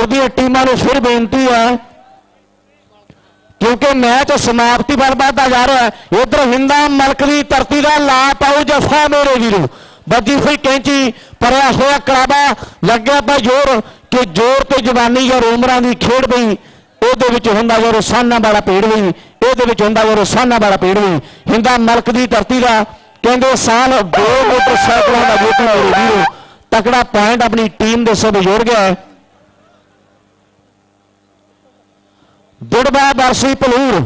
ਭਲੂਰ ਦੀਆਂ ਟੀਮਾਂ ਨੂੰ ਫਿਰ ਬੇਨਤੀ ਹੈ ਕਿਉਂਕਿ ਮੈਚ ਸਮਾਪਤੀ ਵੱਲ ਵੱਧਦਾ ਜਾ ਰਿਹਾ ਹੈ। ਉਧਰ ਹਿੰਦਾ ਮਲਕ ਦੀ ਧਰਤੀ ਦਾ ਲਾ ਪਾਉ ਜਫਾ ਮੇਰੇ ਵੀਰੋ। ਵੱਜੀ ਹੋਈ ਕੈਂਚੀ ਪਰਿਆ ਹੋਇਆ ਕਲਾਬਾ ਲੱਗਿਆ ਪਾ ਜ਼ੋਰ ਕਿ ਜ਼ੋਰ ਤੇ ਜਵਾਨੀ ਜਾਂ ਉਮਰਾਂ ਦੀ ਖੇਡ ਬਈ ਉਹਦੇ ਵਿੱਚ ਹੁੰਦਾ ਜੋ ਰਸਾਨਾ ਵਾਲਾ ਪੇੜ ਵੀ। ਇਹਦੇ ਵਿੱਚ ਹੁੰਦਾ ਜੋ ਰਸਾਨਾ ਵਾਲਾ ਪੇੜ ਵੀ। ਹਿੰਦਾ ਮਲਕ ਦੀ ਧਰਤੀ ਦਾ ਕਹਿੰਦੇ ਸਾਲ ਦੋ ਮੋਟਰਸਾਈਕਲਾਂ ਦਾ ਜੇਤੂ ਮੇਰੇ ਵੀਰੋ। ਤਕੜਾ ਪੁਆਇੰਟ ਆਪਣੀ ਟੀਮ ਦੇ ਸਭ ਜੋੜ ਗਿਆ ਹੈ ਦੁੜਬਾ ਵਰਸੀ ਭਲੂਰ।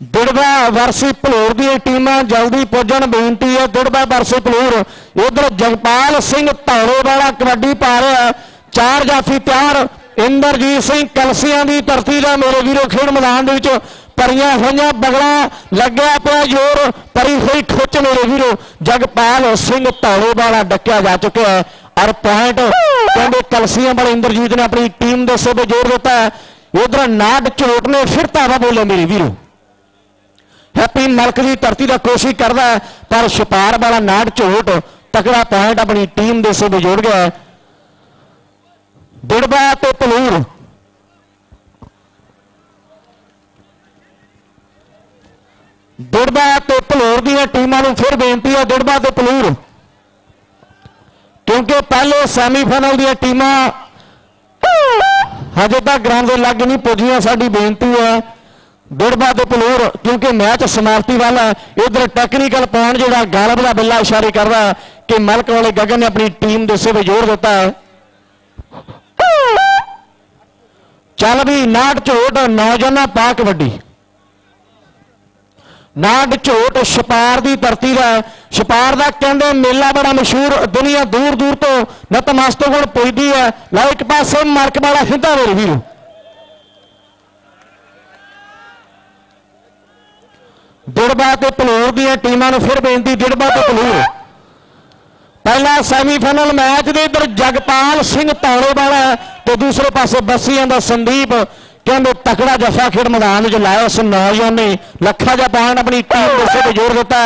ਦੁੜਬਾ ਵਰਸੀ ਭਲੂਰ ਦੀਆਂ ਟੀਮਾਂ ਜਲਦੀ ਪੁੱਜਣ, ਬੇਨਤੀ ਹੈ ਦੁੜਬਾ ਵਰਸੀ ਭਲੂਰ। ਉਧਰ ਜਗਪਾਲ ਸਿੰਘ ਧੌਲੇ ਵਾਲਾ ਕਬੱਡੀ ਪਾ ਰਿਹਾ ਚਾਰ ਜਾਫੀ ਤਿਆਰ। ਇੰਦਰਜੀਤ ਸਿੰਘ ਕਲਸੀਆਂ ਦੀ ਧਰਤੀ ਦਾ ਮੇਰੇ ਵੀਰੋ ਖੇਡ ਮੈਦਾਨ ਦੇ ਵਿੱਚ ਪਰੀਆਂ ਹੋਈਆਂ ਬਗਲਾ ਲੱਗਿਆ ਪਿਆ ਜ਼ੋਰ। ਪਰੀ ਹੋਈ ਖੁੱਚ ਮੇਰੇ ਵੀਰੋ। ਜਗਪਾਲ ਸਿੰਘ ਧੌਲੇ ਵਾਲਾ ਡੱਕਿਆ ਜਾ ਚੁੱਕਿਆ ਹੈ। ਔਰ ਪੁਆਇੰਟ ਕਹਿੰਦੇ ਕਲਸੀਆਂ ਵਾਲੇ ਇੰਦਰਜੀਤ ਨੇ ਆਪਣੀ ਟੀਮ ਦੇ ਸਿਰ ਜੋਰ ਦਿੱਤਾ ਉਧਰ ਨਾਗ ਝੋਟ ਨੇ ਫਿਰ ਧਾਵਾ ਬੋਲੇ ਮੇਰੇ ਵੀਰੋ। ਹੈਪੀ ਮਲਕ ਦੀ ਧਰਤੀ ਦਾ ਕੋਸ਼ਿਸ਼ ਕਰਦਾ ਪਰ ਛਪਾਰ ਵਾਲਾ ਨਾੜ ਝੋਟ ਤਕੜਾ ਪੁਆਇੰਟ ਆਪਣੀ ਟੀਮ ਦੇ ਸਿਰ ਜੋੜ ਗਿਆ ਹੈ। ਤੇ ਪਲੂਰ ਦਿੜਬਾ ਤੇ ਪਲੂਰ ਦੀਆਂ ਟੀਮਾਂ ਨੂੰ ਫਿਰ ਬੇਨਤੀ ਹੈ, ਦਿੜਬਾ ਤੇ ਪਲੂਰ ਕਿਉਂਕਿ ਪਹਿਲੇ ਸੈਮੀਫਾਈਨਲ ਦੀਆਂ ਟੀਮਾਂ ਹਜੇ ਤੱਕ ਗਰਾਊਂਡ ਦੇ ਲੱਗ ਨਹੀਂ ਪੁੱਜੀਆਂ, ਸਾਡੀ ਬੇਨਤੀ ਹੈ। ਦਿੜਬਾ ਦੇ ਪਲੂਰ ਕਿਉਂਕਿ ਮੈਚ ਸਮਾਪਤੀ ਵਾਲਾ ਇਧਰ ਟੈਕਨੀਕਲ ਪੁਆਇੰਟ ਜਿਹੜਾ ਗਾਲਬ ਦਾ ਬਿੱਲਾ ਇਸ਼ਾਰੇ ਕਰਦਾ ਕਿ ਮਲਕ ਵਾਲੇ ਗਗਨ ਨੇ ਆਪਣੀ ਟੀਮ ਦੇ ਸਿਰ ਜ਼ੋਰ ਦਿੱਤਾ ਹੈ। ਚੱਲ ਵੀ ਨਾਟ ਝੋਟ, ਨੌਜਵਾਨਾਂ ਪਾ ਕਬੱਡੀ ਨਾਟ ਝੋਟ ਛਪਾਰ ਦੀ ਧਰਤੀ ਦਾ ਛਪਾਰ ਦਾ ਕਹਿੰਦੇ ਮੇਲਾ ਬੜਾ ਮਸ਼ਹੂਰ, ਦੁਨੀਆ ਦੂਰ ਦੂਰ ਤੋਂ ਨਤਮਸਤਕ ਕੋਲ ਪੁੱਜਦੀ ਹੈ। ਲੈ ਇੱਕ ਪਾਸੇ ਮਰਕ ਵਾਲਾ ਹਿੰਦਾ ਮੇਰੇ ਵੀਰੋ। ਦਿੜਬਾ ਤੇ ਪਲੂਰ ਦੀਆਂ ਟੀਮਾਂ ਨੂੰ ਫਿਰ ਬੇਨਤੀ, ਦਿੜਬਾ ਤੇ ਪਲੂਰ ਪਹਿਲਾ ਸੈਮੀਫਾਈਨਲ ਮੈਚ ਦੇ ਇਧਰ ਜਗਪਾਲ ਸਿੰਘ ਧੌਲੇ ਵਾਲਾ ਤੇ ਦੂਸਰੇ ਪਾਸੇ ਬੱਸੀਆਂ ਦਾ ਸੰਦੀਪ। ਕਹਿੰਦੇ ਤਕੜਾ ਜਫਾ ਖੇਡ ਮੈਦਾਨ ਵਿੱਚ ਲਾਇਆ ਉਸ ਨੌਜਵਾਨ ਨੇ ਲੱਖਾ ਜਿਹਾ ਪਾਣ ਆਪਣੀ ਟੀਮ ਦੇ ਸਿਰ ਜੋੜ ਦਿੱਤਾ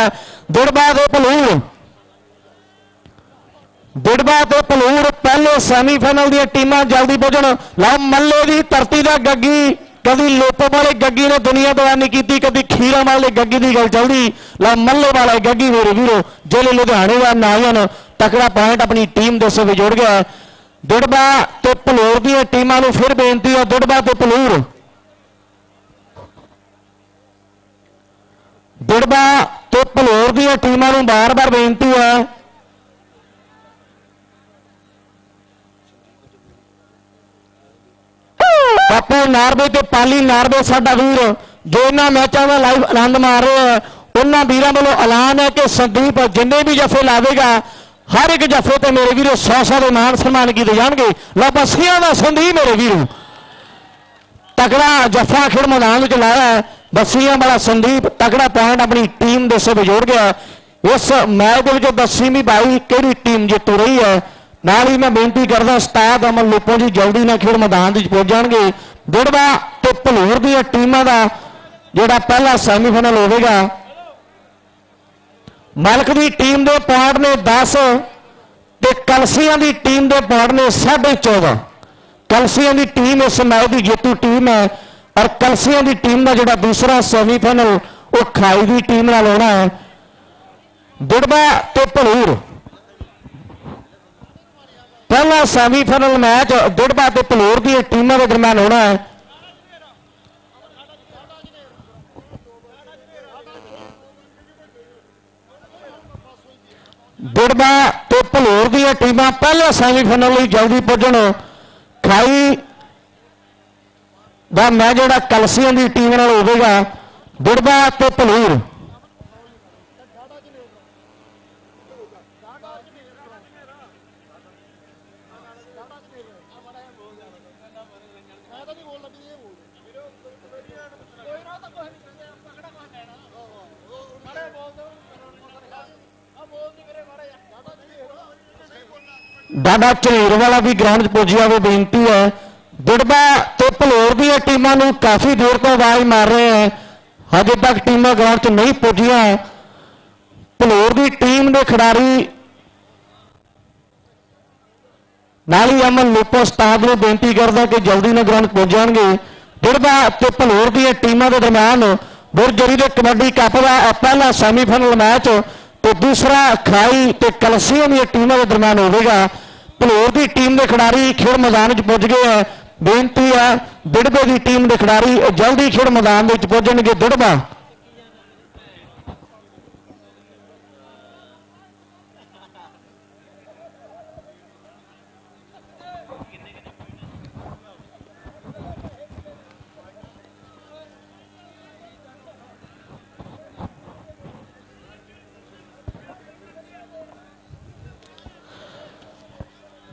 ਦਿੜਬਾ ਦੇ ਭਲੂਰ ਦਿੜਬਾ ਤੇ ਭਲੂਰ ਪਹਿਲੇ ਸੈਮੀਫਾਈਨਲ ਦੀਆਂ ਟੀਮਾਂ ਜਲਦੀ ਪਹੁੰਚਣ ਲਓ ਮੱਲੇ ਦੀ ਧਰਤੀ ਦਾ ਗੱਗੀ, ਕਦੀ ਲੋਪੋ ਵਾਲੇ ਗੱਗੀ ਨੇ ਦੁਨੀਆ ਦਵਾਨੀ ਕੀਤੀ, ਕਦੀ ਖੀਰਾ ਵਾਲੇ ਗੱਗੀ ਦੀ ਗੱਲ ਚੱਲਦੀ। ਲਓ ਮੱਲੇ ਵਾਲੇ ਗੱਗੀ ਮੇਰੇ ਵੀਰੋ, ਜਿਹੜੇ ਲੁਧਿਆਣੇ ਦਾ ਨਾਇਨ ਤਕੜਾ ਪੁਆਇੰਟ ਆਪਣੀ ਟੀਮ ਦੇ ਸਿਰ ਜੋੜ ਗਿਆ। ਦੁੜਬਾ ਤੇ ਭਲੂਰ ਦੀਆਂ ਟੀਮਾਂ ਨੂੰ ਫਿਰ ਬੇਨਤੀ ਹੈ ਦੁੜਬਾ ਤੇ ਭਲੂਰ ਦੁੜਬਾ ਤੇ ਪਲੂਰ ਦੀਆਂ ਟੀਮਾਂ ਨੂੰ ਬਾਰ-ਬਾਰ ਬੇਨਤੀ ਹੈ ਬਾਪੂ, ਨਾਰਵੇ ਤੇ ਪਾਲੀ ਨਾਰਵੇ ਸਾਡਾ ਵੀਰ, ਜੋ ਇਹਨਾਂ ਮੈਚਾਂ ਦਾ ਲਾਈਵ ਆਨੰਦ ਮਾਰ ਰਿਹਾ ਹੈ, ਉਹਨਾਂ ਵੀਰਾਂ ਵੱਲੋਂ ਐਲਾਨ ਹੈ ਕਿ ਸੰਦੀਪ ਜਿੰਨੇ ਵੀ ਜਫੇ ਲਾਵੇਗਾ, ਹਰ ਇੱਕ ਜਫੇ ਤੇ ਮੇਰੇ ਵੀਰੋ 100 ਦੇ ਮਾਨ ਸਨਮਾਨ ਕੀਤੇ ਜਾਣਗੇ। ਲਓ ਬਸੀਆਂ ਦਾ ਸੰਦੀਪ ਮੇਰੇ ਵੀਰੋ। ਤਕੜਾ ਜਫਾ ਖੇਡ ਮੈਦਾਨ ਵਿੱਚ ਲਾਇਆ ਹੈ। ਬੱਸੀਆਂ ਵਾਲਾ ਸੰਦੀਪ ਤਕੜਾ ਪੁਆਇੰਟ ਆਪਣੀ ਟੀਮ ਦੇ ਸਿਰ ਜੋੜ ਗਿਆ। ਇਸ ਮੈਚ ਦੇ ਵਿੱਚ ਦੱਸੀਵੀਂ ਬਾਈ, ਕਿਹੜੀ ਟੀਮ ਜਿੱਤੂ ਰਹੀ ਹੈ? ਨਾਲ ਹੀ ਮੈਂ ਬੇਨਤੀ ਕਰਦਾ ਉਸਤਾਦ ਅਮਨ ਲੋਪੋ ਜੀ ਜਲਦੀ ਨਾਲ ਖੇਡ ਮੈਦਾਨ ਦੇ ਵਿੱਚ ਪਹੁੰਚ ਜਾਣਗੇ। ਦੁੜਵਾ ਤੇ ਭਲੂਰ ਦੀਆਂ ਟੀਮਾਂ ਦਾ ਜਿਹੜਾ ਪਹਿਲਾ ਸੈਮੀਫਾਈਨਲ ਹੋਵੇਗਾ। ਮਲਕ ਦੀ ਟੀਮ ਦੇ ਪੁਆਇੰਟ ਨੇ 10 ਤੇ ਕਲਸੀਆਂ ਦੀ ਟੀਮ ਦੇ ਪੁਆਇੰਟ ਨੇ 14.5 ਕਲਸੀਆਂ ਦੀ ਟੀਮ ਇਸ ਮੈਚ ਦੀ ਜੇਤੂ ਟੀਮ ਹੈ। ਔਰ ਕਲਸੀਆਂ ਦੀ ਟੀਮ ਦਾ ਜਿਹੜਾ ਦੂਸਰਾ ਸੈਮੀਫਾਈਨਲ ਉਹ ਖਾਈ ਦੀ ਟੀਮ ਨਾਲ ਹੋਣਾ ਹੈ। ਦੁੜਬਾ ਤੇ ਭਲੂਰ। ਪਹਿਲਾ ਸੈਮੀਫਾਈਨਲ ਮੈਚ ਦੁੜਬਾ ਤੇ ਭਲੂਰ ਦੀ ਟੀਮਾਂ ਦੇ ਦਰਮਿਆਨ ਹੋਣਾ ਹੈ। ਦਿੜਬਾ ਤੇ ਭਲੂਰ ਦੀਆਂ ਟੀਮਾਂ ਪਹਿਲੇ ਸੈਮੀਫਾਈਨਲ ਲਈ ਜਲਦੀ ਪੁੱਜਣ। ਖਾਈ ਦਾ ਮੈਚ ਜਿਹੜਾ ਕਲਸੀਆਂ ਦੀ ਟੀਮ ਨਾਲ ਹੋਵੇਗਾ, ਦਿੜਬਾ ਤੇ ਭਲੂਰ। ਡਾਡਾ ਝੀਰ ਵਾਲਾ ਵੀ ਗਰਾਊਂਡ 'ਚ ਪੁੱਜਿਆ ਜਾਵੇ ਬੇਨਤੀ ਹੈ ਦਿੜਬਾ ਤੇ ਭਲੂਰ ਦੀਆਂ ਟੀਮਾਂ ਨੂੰ ਕਾਫੀ ਦੂਰ ਤੋਂ ਆਵਾਜ਼ ਮਾਰ ਰਹੇ ਹੈ। ਹਜੇ ਤੱਕ ਟੀਮਾਂ ਗਰਾਊਂਡ 'ਚ ਨਹੀਂ ਪੁੱਜੀਆਂ। ਭਲੂਰ ਦੀ ਟੀਮ ਦੇ ਖਿਡਾਰੀ ਨਾਲ ਹੀ ਅਮਨ ਲੋਪੋ ਉਸਤਾਦ ਨੂੰ ਬੇਨਤੀ ਕਰਦਾ ਕਿ ਜਲਦੀ ਨਾਲ ਗਰਾਊਂਡ ਪਹੁੰਚ ਜਾਣਗੇ। ਦੁੜਬਾ ਤੇ ਭਲੂਰ ਦੀਆਂ ਟੀਮਾਂ ਦੇ ਦਰਮਿਆਨ ਬੁਰਜਰੀ ਦੇ ਕਬੱਡੀ ਕੱਪ ਦਾ ਇਹ ਪਹਿਲਾ ਸੈਮੀਫਾਈਨਲ ਮੈਚ ਤੇ ਦੂਸਰਾ ਖਾਈ ਤੇ ਕਲਸੀਆਂ ਦੀਆਂ ਟੀਮਾਂ ਦੇ ਦਰਮਿਆਨ ਹੋਵੇਗਾ। ਭਲੂਰ ਦੀ ਟੀਮ ਦੇ ਖਿਡਾਰੀ ਖੇਡ ਮੈਦਾਨ 'ਚ ਪੁੱਜ ਗਏ ਹੈ। ਬੇਨਤੀ ਹੈ ਡਿੜਬੇ ਦੀ ਟੀਮ ਦੇ ਖਿਡਾਰੀ ਇਹ ਜਲਦੀ ਖੇਡ ਮੈਦਾਨ ਦੇ ਵਿੱਚ ਪਹੁੰਚਣਗੇ ਡਿੜਬਾ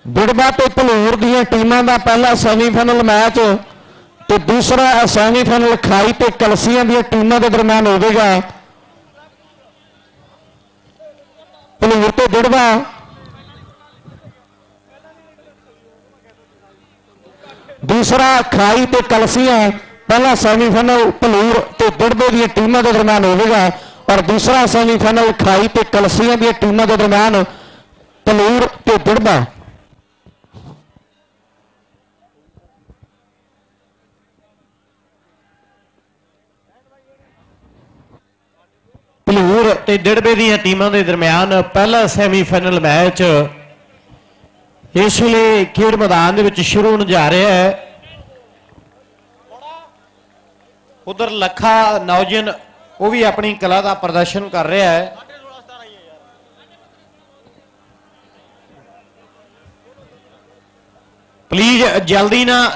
ਬਿੜਬਾ ਤੇ ਭਲੂਰ ਦੀਆਂ ਟੀਮਾਂ ਦਾ ਪਹਿਲਾ ਸੈਮੀਫਾਈਨਲ ਮੈਚ ਤੇ ਦੂਸਰਾ ਸੈਮੀਫਾਈਨਲ ਖਾਈ ਤੇ ਕਲਸੀਆਂ ਦੀਆਂ ਟੀਮਾਂ ਦੇ ਦਰਮਿਆਨ ਹੋਵੇਗਾ ਭਲੂਰ ਤੇ ਬਿੜਬਾ। ਦੂਸਰਾ ਖਾਈ ਤੇ ਕਲਸੀਆਂ, ਪਹਿਲਾ ਸੈਮੀਫਾਈਨਲ ਭਲੂਰ ਤੇ ਬਿੜਬੇ ਦੀਆਂ ਟੀਮਾਂ ਦੇ ਦਰਮਿਆਨ ਹੋਵੇਗਾ ਔਰ ਦੂਸਰਾ ਸੈਮੀਫਾਈਨਲ ਖਾਈ ਤੇ ਕਲਸੀਆਂ ਦੀਆਂ ਟੀਮਾਂ ਦੇ ਦਰਮਿਆਨ ਭਲੂਰ ਤੇ ਬਿੜਬਾ ਭਲੂਰ ਤੇ ਡਿੜਬੇ ਦੀਆਂ ਟੀਮਾਂ ਦੇ ਦਰਮਿਆਨ ਪਹਿਲਾ ਸੈਮੀਫਾਈਨਲ ਮੈਚ ਇਸ ਵੇਲੇ ਖੇਡ ਮੈਦਾਨ ਦੇ ਵਿੱਚ ਸ਼ੁਰੂ ਹੋਣ ਜਾ ਰਿਹਾ ਹੈ। ਉਧਰ ਲੱਖਾ ਨੌਜਨ ਉਹ ਵੀ ਆਪਣੀ ਕਲਾ ਦਾ ਪ੍ਰਦਰਸ਼ਨ ਕਰ ਰਿਹਾ ਹੈ। ਪਲੀਜ਼ ਜਲਦੀ ਨਾ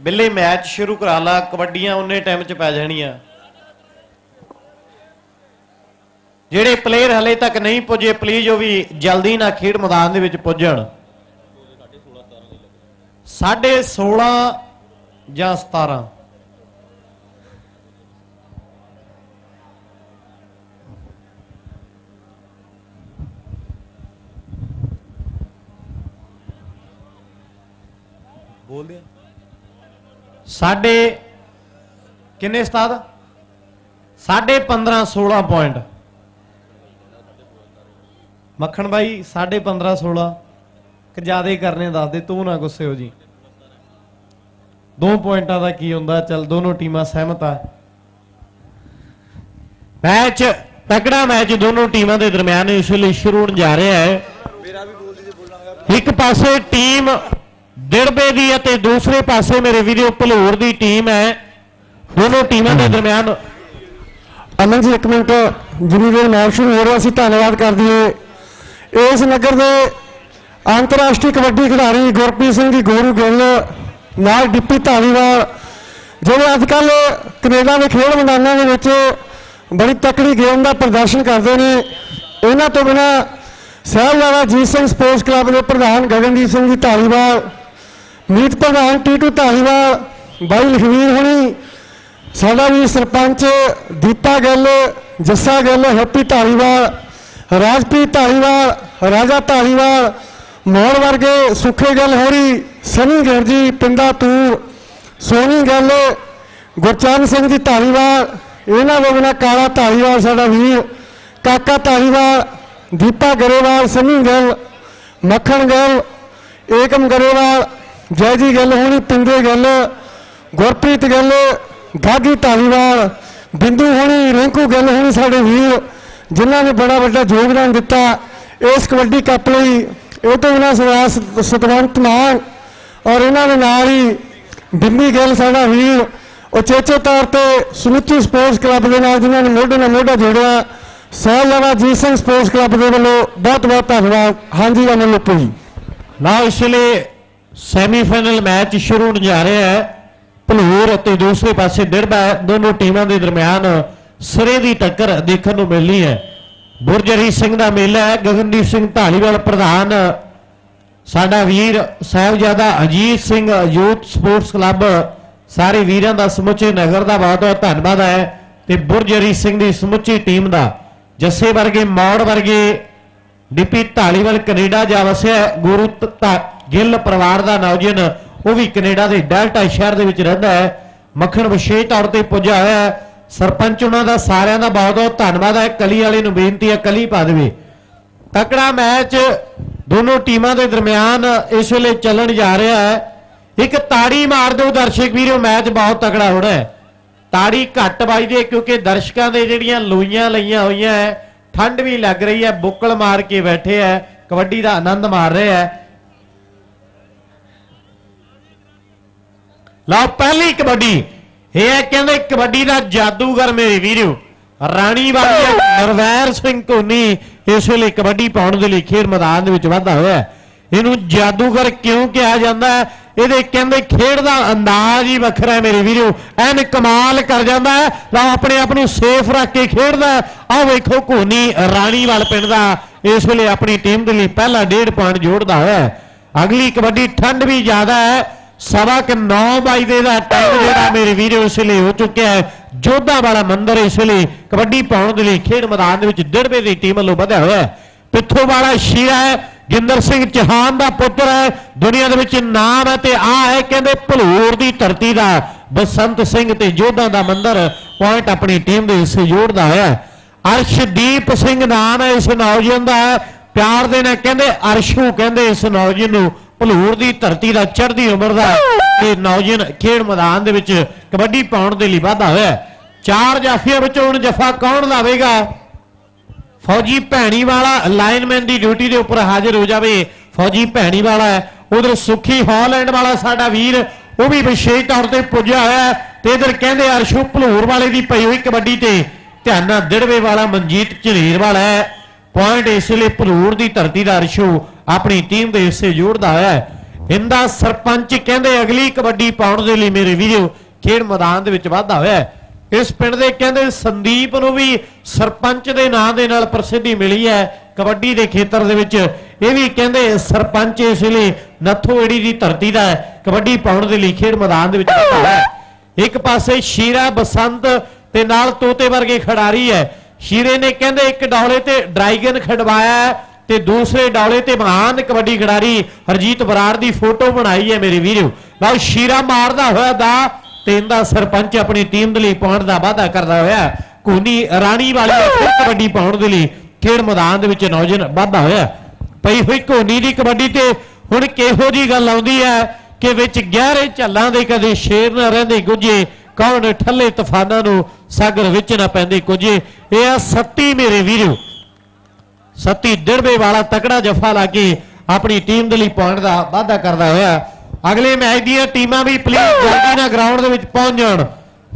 ਬਿੱਲੇ ਮੈਚ ਸ਼ੁਰੂ ਕਰਾ ਲਾ, ਕਬੱਡੀਆਂ ਉਹਨੇ ਟਾਈਮ 'ਚ ਪੈ ਜਾਣੀਆਂ। ਜਿਹੜੇ ਪਲੇਅਰ ਹਲੇ ਤੱਕ ਨਹੀਂ ਪੁੱਜੇ ਪਲੀਜ਼ ਉਹ ਵੀ ਜਲਦੀ ਨਾਲ ਖੇਡ ਮੈਦਾਨ ਦੇ ਵਿੱਚ ਪੁੱਜਣ। 16.5 ਜਾਂ 17 ਬੋਲ ਸਾਡੇ ਕਿੰਨੇ ਉਸਤਾਦ? ਸਾਢੇ 15 16 ਪੁਆਇੰਟ ਮੱਖਣ ਬਾਈ 15.5 16 ਕਿ ਜਿਆਦੇ ਕਰਨੇ ਦੱਸ ਦੇ, ਤੂੰ ਨਾ ਗੁੱਸੇ ਹੋ ਜੀ। ਦੋ ਪੁਆਇੰਟਾਂ ਦਾ ਕੀ ਹੁੰਦਾ? ਚਲ, ਦੋਨੋਂ ਟੀਮਾਂ ਸਹਿਮਤ ਆ। ਮੈਚ, ਤਕੜਾ ਮੈਚ ਦੋਨੋਂ ਟੀਮਾਂ ਦੇ ਦਰਮਿਆਨ ਇਸ ਵੇਲੇ ਸ਼ੁਰੂ ਹੋਣ ਜਾ ਰਿਹਾ ਹੈ। ਇੱਕ ਪਾਸੇ ਟੀਮ ਦਿੜਬੇ ਦੀ ਅਤੇ ਦੂਸਰੇ ਪਾਸੇ ਮੇਰੇ ਵੀਡੀਓ ਭਲੂਰ ਦੀ ਟੀਮ ਹੈ। ਦੋਨੋਂ ਟੀਮਾਂ ਦੇ ਦਰਮਿਆਨ ਅਮਨ ਜੀ, ਇੱਕ ਮਿੰਟ। ਜਿੰਨੀ ਦੇਰ ਮੈਚ ਸ਼ੁਰੂ ਹੋ ਰਿਹਾ ਸੀ ਧੰਨਵਾਦ ਕਰਦੀ ਦਈਏ। ਇਸ ਨਗਰ ਦੇ ਅੰਤਰਰਾਸ਼ਟਰੀ ਕਬੱਡੀ ਖਿਡਾਰੀ ਗੁਰਪ੍ਰੀਤ ਸਿੰਘ ਜੀ ਗੋਰੂ ਗਿੱਲ, ਨਾਲ ਡਿੱਪੀ ਧਾਲੀਵਾਲ, ਜਿਹੜੇ ਅੱਜ ਕੱਲ ਕੈਨੇਡਾ ਦੇ ਖੇਡ ਮੈਦਾਨਾਂ ਦੇ ਵਿੱਚ ਬੜੀ ਤਕੜੀ ਗੇਮ ਦਾ ਪ੍ਰਦਰਸ਼ਨ ਕਰਦੇ ਨੇ। ਇਹਨਾਂ ਤੋਂ ਬਿਨਾ ਸਾਹਿਬਜ਼ਾਦਾ ਜੀਤ ਸਿੰਘ ਸਪੋਰਟਸ ਕਲੱਬ ਦੇ ਪ੍ਰਧਾਨ ਗਗਨਦੀਪ ਸਿੰਘ ਜੀ ਧਾਲੀਵਾਲ, ਮੀਤ ਪ੍ਰਧਾਨ ਟੀਟੂ ਧਾਲੀਵਾਲ, ਬਾਈ ਲਖਵੀਰ ਹੁਣੀ, ਸਾਡਾ ਵੀ ਸਰਪੰਚ ਦੀਪਾ ਗਿੱਲ, ਜੱਸਾ ਗਿੱਲ, ਹੈਪੀ ਧਾਲੀਵਾਲ ਰਾਜਪ੍ਰੀਤ ਧਾਲੀਵਾਲ ਰਾਜਾ ਧਾਲੀਵਾਲ ਮੋਹਨ ਵਰਗੇ ਸੁੱਖੇ ਗਿੱਲ ਹੋਰੀ, ਸਨੀ ਗਿੱਲ ਜੀ, ਪਿੰਡਾ ਤੂਰ, ਸੋਨੀ ਗਿੱਲ, ਗੁਰਚਰਨ ਸਿੰਘ ਜੀ ਧਾਲੀਵਾਲ ਇਹਨਾਂ ਤੋਂ ਬਿਨਾਂ ਕਾਲਾ ਧਾਲੀਵਾਲ ਸਾਡਾ ਵੀਰ, ਕਾਕਾ ਧਾਲੀਵਾਲ ਦੀਪਾ ਗਰੇਵਾਲ, ਸਨੀ ਗਿੱਲ, ਮੱਖਣ ਗਿੱਲ, ਏਕਮ ਗਰੇਵਾਲ ਜੈ ਜੀ ਗਿੱਲ ਹੋਣੀ, ਪਿੰਡੇ ਗਿੱਲ, ਗੁਰਪ੍ਰੀਤ ਗਿੱਲ, ਗਾਗੀ ਧਾਲੀਵਾਲ ਬਿੰਦੂ ਹੋਣੀ, ਰਿੰਕੂ ਗਿੱਲ ਹੋਣੀ ਸਾਡੇ ਵੀਰ ਜਿਨ੍ਹਾਂ ਨੇ ਬੜਾ ਵੱਡਾ ਯੋਗਦਾਨ ਦਿੱਤਾ ਇਸ ਕਬੱਡੀ ਕੱਪ ਲਈ, ਇਹ ਤੋਂ ਬਿਨਾਂ ਸਰਦਾਰ ਸਤ- ਸਤਵੰਤ ਮਾਨ ਔਰ ਇਹਨਾਂ ਦੇ ਨਾਲ ਹੀ ਬਿੰਦੀ ਗਿੱਲ, ਸਾਡਾ ਵੀਰ, ਉਚੇਚੇ ਤੌਰ ਤੇ ਸਮੁੱਚੀ ਸਪੋਰਟਸ ਕਲੱਬ ਦੇ ਨਾਲ ਜਿਨ੍ਹਾਂ ਨੇ ਮੋਢੇ ਨਾਲ ਮੋਢਾ ਜੋੜਿਆ ਸਾਹਿਬਜ਼ਾਦਾ ਜੀਤ ਸਿੰਘ ਸਪੋਰਟਸ ਕਲੱਬ ਦੇ ਵੱਲੋਂ ਬਹੁਤ ਬਹੁਤ ਧੰਨਵਾਦ। ਹਾਂਜੀ ਅਮਨ ਲੋਪੋ ਜੀ। ਨਾ ਇਸ ਵੇਲੇ ਸੈਮੀਫਾਈਨਲ ਮੈਚ ਸ਼ੁਰੂ ਹੋਣ ਜਾ ਰਿਹਾ ਹੈ। ਭਲੂਰ ਅਤੇ ਦੂਸਰੇ ਪਾਸੇ ਦਿੜਬਾ ਹੈ। ਦੋਨੋਂ ਟੀਮਾਂ ਦੇ ਦਰਮਿਆਨ ਸਿਰੇ ਦੀ ਟੱਕਰ ਦੇਖਣ ਨੂੰ ਮਿਲਣੀ ਹੈ। ਬੁਰਜਰੀ ਸਿੰਘ ਦਾ ਮੇਲਾ ਹੈ। ਗਗਨਦੀਪ ਸਿੰਘ ਢਾਲੀਵਾਲ ਪ੍ਰਧਾਨ। ਸਾਡਾ ਵੀਰ Sahibzada Ajit Singh youth sports club. ਸਾਰੇ ਵੀਰਾਂ ਦਾ ਸਮੁੱਚੇ ਨਗਰ ਦਾ ਬਹੁਤ ਬਹੁਤ ਧੰਨਵਾਦ ਹੈ ਤੇ ਬੁਰਜਰੀ ਸਿੰਘ ਦੀ ਸਮੁੱਚੀ ਟੀਮ ਦਾ। ਜੱਸੇ ਵਰਗੇ, ਮੌੜ ਵਰਗੇ ਡਿਪੀ ਢਾਲੀਵਾਲ ਕੈਨੇਡਾ ਜਾ ਵਸਿਆ ਗੁਰੂ ਧ- ਗਿੱਲ ਪਰਿਵਾਰ ਦਾ ਨੌਜਵਾਨ, ਉਹ ਵੀ ਕੈਨੇਡਾ ਦੇ ਡੈਲਟਾ ਸ਼ਹਿਰ ਦੇ ਵਿੱਚ ਰਹਿੰਦਾ ਹੈ। ਮੱਖਣ ਵਿਸ਼ੇਸ਼ ਤੌਰ ਤੇ ਪੁੱਜਾ ਹੋਇਆ ਹੈ। ਸਰਪੰਚ ਉਹਨਾਂ ਦਾ ਸਾਰਿਆਂ ਦਾ ਬਹੁਤ ਬਹੁਤ ਧੰਨਵਾਦ ਹੈ ਕਲੀ ਵਾਲੇ ਨੂੰ ਬੇਨਤੀ ਹੈ ਕਲੀ ਪਾ ਦੇਵੇ। ਤਕੜਾ ਮੈਚ ਦੋਨੋਂ ਟੀਮਾਂ ਦੇ ਦਰਮਿਆਨ ਇਸ ਵੇਲੇ ਚੱਲਣ ਜਾ ਰਿਹਾ ਹੈ। ਇੱਕ ਤਾੜੀ ਮਾਰ ਦਿਓ ਦਰਸ਼ਕ ਵੀਰੋ, ਮੈਚ ਬਹੁਤ ਤਕੜਾ ਹੋ ਰਿਹਾ ਹੈ। ਤਾੜੀ ਘੱਟ ਵੱਜਦੀ ਹੈ ਕਿਉਂਕਿ ਦਰਸ਼ਕਾਂ ਦੇ ਜਿਹੜੀਆਂ ਲੋਈਆਂ ਲਈਆਂ ਹੋਈਆਂ ਹੈ, ਠੰਡ ਵੀ ਲੱਗ ਰਹੀ ਹੈ, ਬੁੱਕਲ ਮਾਰ ਕੇ ਬੈਠੇ ਹੈ, ਕਬੱਡੀ ਦਾ ਆਨੰਦ ਮਾਰ ਰਹੇ ਹੈ। ਲਓ, ਪਹਿਲੀ ਕਬੱਡੀ। ਇਹ ਕਹਿੰਦੇ ਕਬੱਡੀ ਦਾ ਜਾਦੂਗਰ ਮੇਰੇ ਵੀਰੋ। ਰਾਣੀ ਵਾਲੀ ਨਰਵੈਰ ਸਿੰਘ ਧੋਨੀ, ਇਸ ਵੇਲੇ ਕਬੱਡੀ ਪਾਉਣ ਦੇ ਲਈ ਖੇਡ ਮੈਦਾਨ ਦੇ ਵਿੱਚ ਵਾਧਾ ਹੋਇਆ ਇਹਨੂੰ ਜਾਦੂਗਰ ਕਿਉਂ ਕਿਹਾ ਜਾਂਦਾ ਹੈ? ਇਹਦੇ ਕਹਿੰਦੇ ਖੇਡ ਦਾ ਅੰਦਾਜ਼ ਹੀ ਵੱਖਰਾ ਹੈ ਮੇਰੇ ਵੀਰੋ। ਐਨ ਕਮਾਲ ਕਰ ਜਾਂਦਾ ਹੈ ਲਓ ਆਪਣੇ ਆਪ ਨੂੰ ਸੇਫ ਰੱਖ ਕੇ ਖੇਡਦਾ ਹੈ। ਆਹ ਵੇਖੋ ਧੋਨੀ ਰਾਣੀਵਾਲ ਪਿੰਡ ਦਾ, ਇਸ ਵੇਲੇ ਆਪਣੀ ਟੀਮ ਦੇ ਲਈ ਪਹਿਲਾ ਡੇਢ ਪੁਆਇੰਟ ਜੋੜਦਾ ਹੋਇਆ ਅਗਲੀ ਕਬੱਡੀ ਠੰਡ ਵੀ ਜ਼ਿਆਦਾ ਹੈ। ਸਵਾ ਕਿ 9 ਵਜੇ ਦਾ ਟਾਈਮ ਜਿਹੜਾ ਮੇਰੇ ਵੀਰੋ ਇਸ ਲਈ ਹੋ ਚੁੱਕਿਆ ਹੈ। ਜੋਧਾ ਵਾਲਾ ਮੰਦਰ ਇਸ ਲਈ ਕਬੱਡੀ ਪਾਉਣ ਦੇ ਲਈ ਖੇਡ ਮੈਦਾਨ ਦੇ ਵਿੱਚ ਡਿੜਵੇ ਦੀ ਟੀਮ ਵੱਲੋਂ ਵਧਿਆ ਹੋਇਆ ਹੈ। ਪਿੱਥੋਂ ਵਾਲਾ ਸ਼ੀਰਾ ਹੈ, ਗਿੰਦਰ ਸਿੰਘ ਚੌਹਾਨ ਦਾ ਪੁੱਤਰ ਹੈ, ਦੁਨੀਆ ਦੇ ਵਿੱਚ ਨਾਮ ਹੈ ਤੇ ਆ ਹੈ ਕਹਿੰਦੇ ਭਲੂਰ ਦੀ ਧਰਤੀ ਦਾ। ਬਸੰਤ ਸਿੰਘ ਤੇ ਜੋਧਾ ਦਾ ਮੰਦਰ ਪੁਆਇੰਟ ਆਪਣੀ ਟੀਮ ਦੇ ਹਿੱਸੇ ਜੋੜਦਾ ਹੋਇਆ ਅਰਸ਼ਦੀਪ ਸਿੰਘ ਨਾਮ ਹੈ, ਇਸ ਨੌਜਵਾਨ ਦਾ ਪਿਆਰ ਦੇ ਨਾਲ ਕਹਿੰਦੇ ਅਰਸ਼ੂ ਕਹਿੰਦੇ ਇਸ ਨੌਜਵਾਨ ਨੂੰ ਭਲੂਰ ਦੀ ਧਰਤੀ ਦਾ, ਚੜ੍ਹਦੀ ਉਮਰ ਦਾ ਇਹ ਨੌਜਵਾਨ ਖੇਡ ਮੈਦਾਨ ਦੇ ਵਿੱਚ ਕਬੱਡੀ ਪਾਉਣ ਦੇ ਲਈ ਵਾਧਾ ਹੋਇਆ ਚਾਰ ਜਾਫੀਆਂ ਵਿੱਚੋਂ ਹੁਣ ਜਫਾ ਕੌਣ ਲਾਵੇਗਾ? ਫੌਜੀ ਭੈਣੀ ਵਾਲਾ ਲਾਈਨਮੈਨ ਦੀ ਡਿਊਟੀ ਦੇ ਉੱਪਰ ਹਾਜ਼ਰ ਹੋ ਜਾਵੇ। ਫੌਜੀ ਭੈਣੀ ਵਾਲਾ ਉਧਰ ਸੁਖੀ ਹਾਲੈਂਡ ਵਾਲਾ ਸਾਡਾ ਵੀਰ, ਉਹ ਵੀ ਵਿਸ਼ੇਸ਼ ਤੌਰ ਤੇ ਪੁੱਜਿਆ ਹੋਇਆ ਤੇ ਇਧਰ ਕਹਿੰਦੇ ਅਰਸ਼ੂ ਭਲੂਰ ਵਾਲੇ ਦੀ ਪਈ ਹੋਈ ਕਬੱਡੀ ਤੇ ਧਿਆਨ ਨਾਲ ਦਿੜਵੇ ਵਾਲਾ ਮਨਜੀਤ ਝਨੀਰ ਵਾਲਾ ਹੈ। ਪੁਆਇੰਟ ਇਸ ਲਈ ਭਲੂਰ ਦੀ ਧਰਤੀ ਦਾ ਅਰਸ਼ੂ ਆਪਣੀ ਟੀਮ ਦੇ ਹਿੱਸੇ ਜੋੜਦਾ ਹੋਇਆ ਹੈ। ਇੰਦਾ ਸਰਪੰਚ ਕਹਿੰਦੇ ਅਗਲੀ ਕਬੱਡੀ ਪਾਉਣ ਦੇ ਲਈ ਮੇਰੇ ਵੀਰੋ, ਖੇਡ ਮੈਦਾਨ ਦੇ ਵਿੱਚ ਵਾਧਾ ਹੋਇਆ ਇਸ ਪਿੰਡ ਦੇ ਕਹਿੰਦੇ ਸੰਦੀਪ ਨੂੰ ਵੀ ਸਰਪੰਚ ਦੇ ਨਾਂ ਦੇ ਨਾਲ ਪ੍ਰਸਿੱਧੀ ਮਿਲੀ ਹੈ ਕਬੱਡੀ ਦੇ ਖੇਤਰ ਦੇ ਵਿੱਚ। ਇਹ ਵੀ ਕਹਿੰਦੇ ਸਰਪੰਚ ਇਸ ਲਈ ਨੱਥੋੜੀ ਦੀ ਧਰਤੀ ਦਾ ਹੈ। ਕਬੱਡੀ ਪਾਉਣ ਦੇ ਲਈ ਖੇਡ ਮੈਦਾਨ ਦੇ ਵਿੱਚ ਵਾਧਾ ਹੈ। ਇੱਕ ਪਾਸੇ ਸ਼ੀਰਾ ਬਸੰਤ ਤੇ ਨਾਲ ਤੋਤੇ ਵਰਗੇ ਖਿਡਾਰੀ ਹੈ। ਸ਼ੀਰੇ ਨੇ ਕਹਿੰਦੇ ਇੱਕ ਡੌਲੇ ਤੇ ਡਰਾਈਗਨ ਖਿਡਵਾਇਆ ਹੈ। ਤੇ ਦੂਸਰੇ ਡੌਲੇ ਤੇ ਮਹਾਨ ਕਬੱਡੀ ਖਿਡਾਰੀ ਹਰਜੀਤ ਬਰਾੜ ਦੀ ਫੋਟੋ ਬਣਾਈ ਹੈ ਮੇਰੇ ਵੀਰੋ। ਲਓ ਸ਼ੀਰਾ ਮਾਰਦਾ ਹੋਇਆ ਦਾ ਤੇ ਇਹਦਾ ਸਰਪੰਚ ਆਪਣੀ ਟੀਮ ਦੇ ਲਈ ਪਾਉਣ ਦਾ ਵਾਅਦਾ ਕਰਦਾ ਹੋਇਆ। ਕੋਨੀ ਰਾਣੀ ਵਾਲੀ ਫਿਰ ਕਬੱਡੀ ਪਾਉਣ ਦੇ ਲਈ ਖੇਡ ਮੈਦਾਨ ਦੇ ਵਿੱਚ ਨੌਜਵਾਨ ਵਾਧਾ ਹੋਇਆ। ਪਈ ਹੋਈ ਕੋਨੀ ਦੀ ਕਬੱਡੀ ਤੇ ਹੁਣ ਕਿਹੋ ਜੀ ਗੱਲ ਆਉਂਦੀ ਹੈ ਕਿ ਵਿੱਚ ਗਹਿਰੇ ਝੱਲਾਂ ਦੇ ਕਦੇ ਸ਼ੇਰ ਨਾ ਰਹਿੰਦੇ ਗੁੱਜੇ ਕੌਣ ਠੱਲੇ ਤੂਫਾਨਾਂ ਨੂੰ ਸਾਗਰ ਵਿੱਚ ਨਾ ਪੈਂਦੇ ਕੁਝੇ। ਇਹ ਆ ਸੱਤੀ ਮੇਰੇ ਵੀਰੋ। ਸੱਤੀ ਡਿੜਵੇ ਵਾਲਾ ਤਕੜਾ ਜੱਫਾ ਲਾ ਕੇ ਆਪਣੀ ਟੀਮ ਦੇ ਲਈ ਪੁਆਇੰਟ ਦਾ ਵਾਅਦਾ ਕਰਦਾ ਹੋਇਆ। ਅਗਲੇ ਮੈਚ ਦੀਆਂ ਟੀਮਾਂ ਵੀ ਪਲੀਜ਼ ਜਲਦੀ ਨਾਲ ਗਰਾਊਂਡ ਦੇ ਵਿੱਚ ਪਹੁੰਚ ਜਾਣ।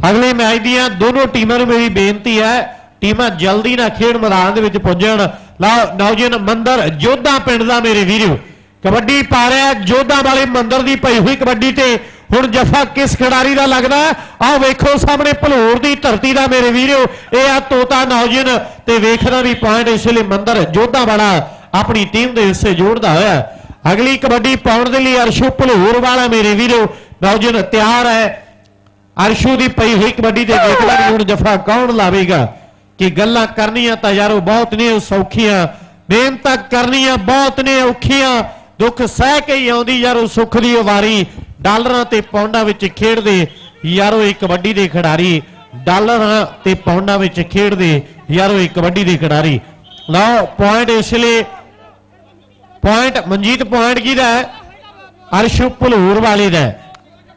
ਅਗਲੇ ਮੈਚ ਦੀਆਂ ਦੋਨੋਂ ਟੀਮਾਂ ਨੂੰ ਮੇਰੀ ਬੇਨਤੀ ਹੈ, ਟੀਮਾਂ ਜਲਦੀ ਨਾਲ ਖੇਡ ਮੈਦਾਨ ਦੇ ਵਿੱਚ ਪੁੱਜਣ। ਲਓ, ਨੌਜਵਾਨ ਮੰਦਰ ਜੋਧਾ ਪਿੰਡ ਦਾ ਮੇਰੇ ਵੀਰੋ। ਕਬੱਡੀ ਪਾ ਰਿਹਾ ਜੋਧਾ ਵਾਲੇ ਮੰਦਰ ਦੀ ਪਈ ਹੋਈ ਕਬੱਡੀ ਤੇ ਹੁਣ ਜਫਾ ਕਿਸ ਖਿਡਾਰੀ ਦਾ ਲੱਗਦਾ? ਆਹ ਵੇਖੋ ਸਾਹਮਣੇ ਭਲੂਰ ਦੀ ਧਰਤੀ ਦਾ ਮੇਰੇ ਵੀਰੋ, ਇਹ ਆ ਤੋਤਾ ਨੌਜਵਾਨ ਤੇ ਵੇਖਦਾ ਵੀ ਪੁਆਇੰਟ ਇਸ ਲਈ ਮੰਦਰ ਜੋਧਾ ਵਾਲਾ ਆਪਣੀ ਟੀਮ ਦੇ ਹਿੱਸੇ ਜੋੜਦਾ ਹੋਇਆ। ਅਗਲੀ ਕਬੱਡੀ ਪਾਉਣ ਦੇ ਲਈ ਅਰਸ਼ੂ ਭਲੂਰ ਵਾਲਾ ਮੇਰੇ ਵੀਰੋ, ਨੌਜਵਾਨ ਤਿਆਰ ਹੈ। ਅਰਸ਼ੂ ਦੀ ਪਈ ਹੋਈ ਕਬੱਡੀ ਤੇ ਦੇਖਦਾ ਵੀ ਹੁਣ ਜਫਾ ਕੌਣ ਲਾਵੇਗਾ? ਕਿ ਗੱਲਾਂ ਕਰਨੀਆਂ ਤਾਂ ਯਾਰੋ ਬਹੁਤ ਨੇ ਸੌਖੀਆਂ। ਮਿਹਨਤਾਂ ਕਰਨੀਆਂ ਬਹੁਤ ਨੇ, ਔਖੀਆਂ। ਦੁੱਖ ਸਹਿ ਕੇ ਹੀ ਆਉਂਦੀ ਯਾਰੋ, ਸੁੱਖ ਦੀ ਵਾਰੀ ਡਾਲਰਾਂ ਤੇ ਪੌਂਡਾਂ ਵਿੱਚ ਖੇਡਦੇ ਯਾਰੋ ਇਹ ਕਬੱਡੀ ਦੇ ਖਿਡਾਰੀ, ਡਾਲਰਾਂ ਤੇ ਪੌਂਡਾਂ ਵਿੱਚ ਖੇਡਦੇ ਯਾਰੋ ਇਹ ਕਬੱਡੀ ਦੇ ਖਿਡਾਰੀ। ਲਓ ਪੁਆਇੰਟ ਇਸ ਲਈ ਪੁਆਇੰਟ ਮਨਜੀਤ ਪੁਆਇੰਟ ਕਿਹਦਾ ਹੈ? ਅਰਸ਼ੂ ਭਲੂਰ ਵਾਲੇ ਦਾ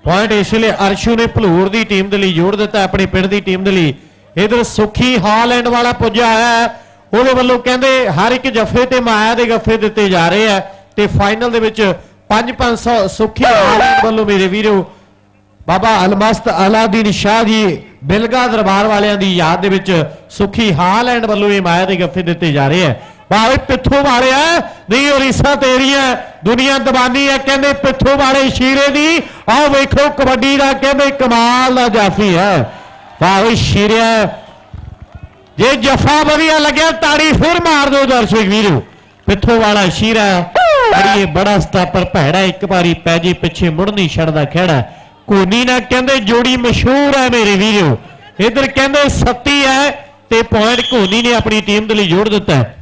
ਪੁਆਇੰਟ ਇਸ ਲਈ ਅਰਸ਼ੂ ਨੇ ਭਲੂਰ ਦੀ ਟੀਮ ਦੇ ਲਈ ਜੋੜ ਦਿੱਤਾ, ਆਪਣੇ ਪਿੰਡ ਦੀ ਟੀਮ ਦੇ ਲਈ। ਇਧਰ ਸੁਖੀ ਹਾਲੈਂਡ ਵਾਲਾ ਪੁੱਜਾ ਹੈ। ਉਹਦੇ ਵੱਲੋਂ ਕਹਿੰਦੇ, ਹਰ ਇੱਕ ਜਫੇ ਤੇ ਮਾਇਆ ਦੇ ਗੱਫੇ ਦਿੱਤੇ ਜਾ ਰਹੇ ਆ ਤੇ ਫਾਈਨਲ ਦੇ ਵਿੱਚ 5-500 ਸੁਖੀ ਹਾਲੈਂਡ ਵੱਲੋਂ ਮੇਰੇ ਵੀਰੋ, ਬਾਬਾ ਅਲਮਸਤ ਅਲਾਦੀਨ ਸ਼ਾਹ ਜੀ, ਬਿਲਗਾ ਦਰਬਾਰ ਵਾਲਿਆਂ ਦੀ ਯਾਦ ਦੇ ਵਿੱਚ ਸੁਖੀ ਹਾਲੈਂਡ ਵੱਲੋਂ ਇਹ ਮਾਇਆ ਦੇ ਗੱਫੇ ਦਿੱਤੇ ਜਾ ਰਹੇ ਆ। ਭਾਵੇਂ ਪਿੱਥੋਂ ਵਾਲਿਆ ਨਹੀਂ ਉਰੀਸਾ ਤੇਰੀਆਂ, ਦੁਨੀਆ ਦਬਾਨੀ ਹੈ ਕਹਿੰਦੇ ਪਿੱਥੋਂ ਵਾਲੇ ਸ਼ੀਰੇ ਦੀ, ਆਹ ਵੇਖੋ ਕਬੱਡੀ ਦਾ ਕਹਿੰਦੇ ਕਮਾਲ ਦਾ ਜਾਫੀ ਹੈ ਵਾਹ ਸ਼ੀਰਿਆ, ਜੇ ਜਫਾ ਵਧੀਆ ਲੱਗਿਆ, ਤਾੜੀ ਫਿਰ ਮਾਰ ਦਿਓ ਦਰਸ਼ਕ ਵੀਰੋ। ਪਿੱਥੋਂ ਵਾਲਾ ਸ਼ੀਰਾ ਅੜੀਏ ਬੜਾ ਸਟਾਪਰ ਭੈੜਾ, ਇੱਕ ਵਾਰੀ ਪੈ ਜੇ ਪਿੱਛੇ ਮੁੜ ਨਹੀਂ ਛੱਡਦਾ ਖੇੜਾ। ਕੋਨੀ ਨਾ ਕਹਿੰਦੇ ਜੋੜੀ ਮਸ਼ਹੂਰ ਹੈ ਮੇਰੇ ਵੀਰੋ। ਇਧਰ ਕਹਿੰਦੇ ਸੱਤੀ ਹੈ ਤੇ ਪੁਆਇੰਟ ਕੋਨੀ ਨੇ ਆਪਣੀ ਟੀਮ ਦੇ ਲਈ ਜੋੜ ਦਿੱਤਾ ਹੈ।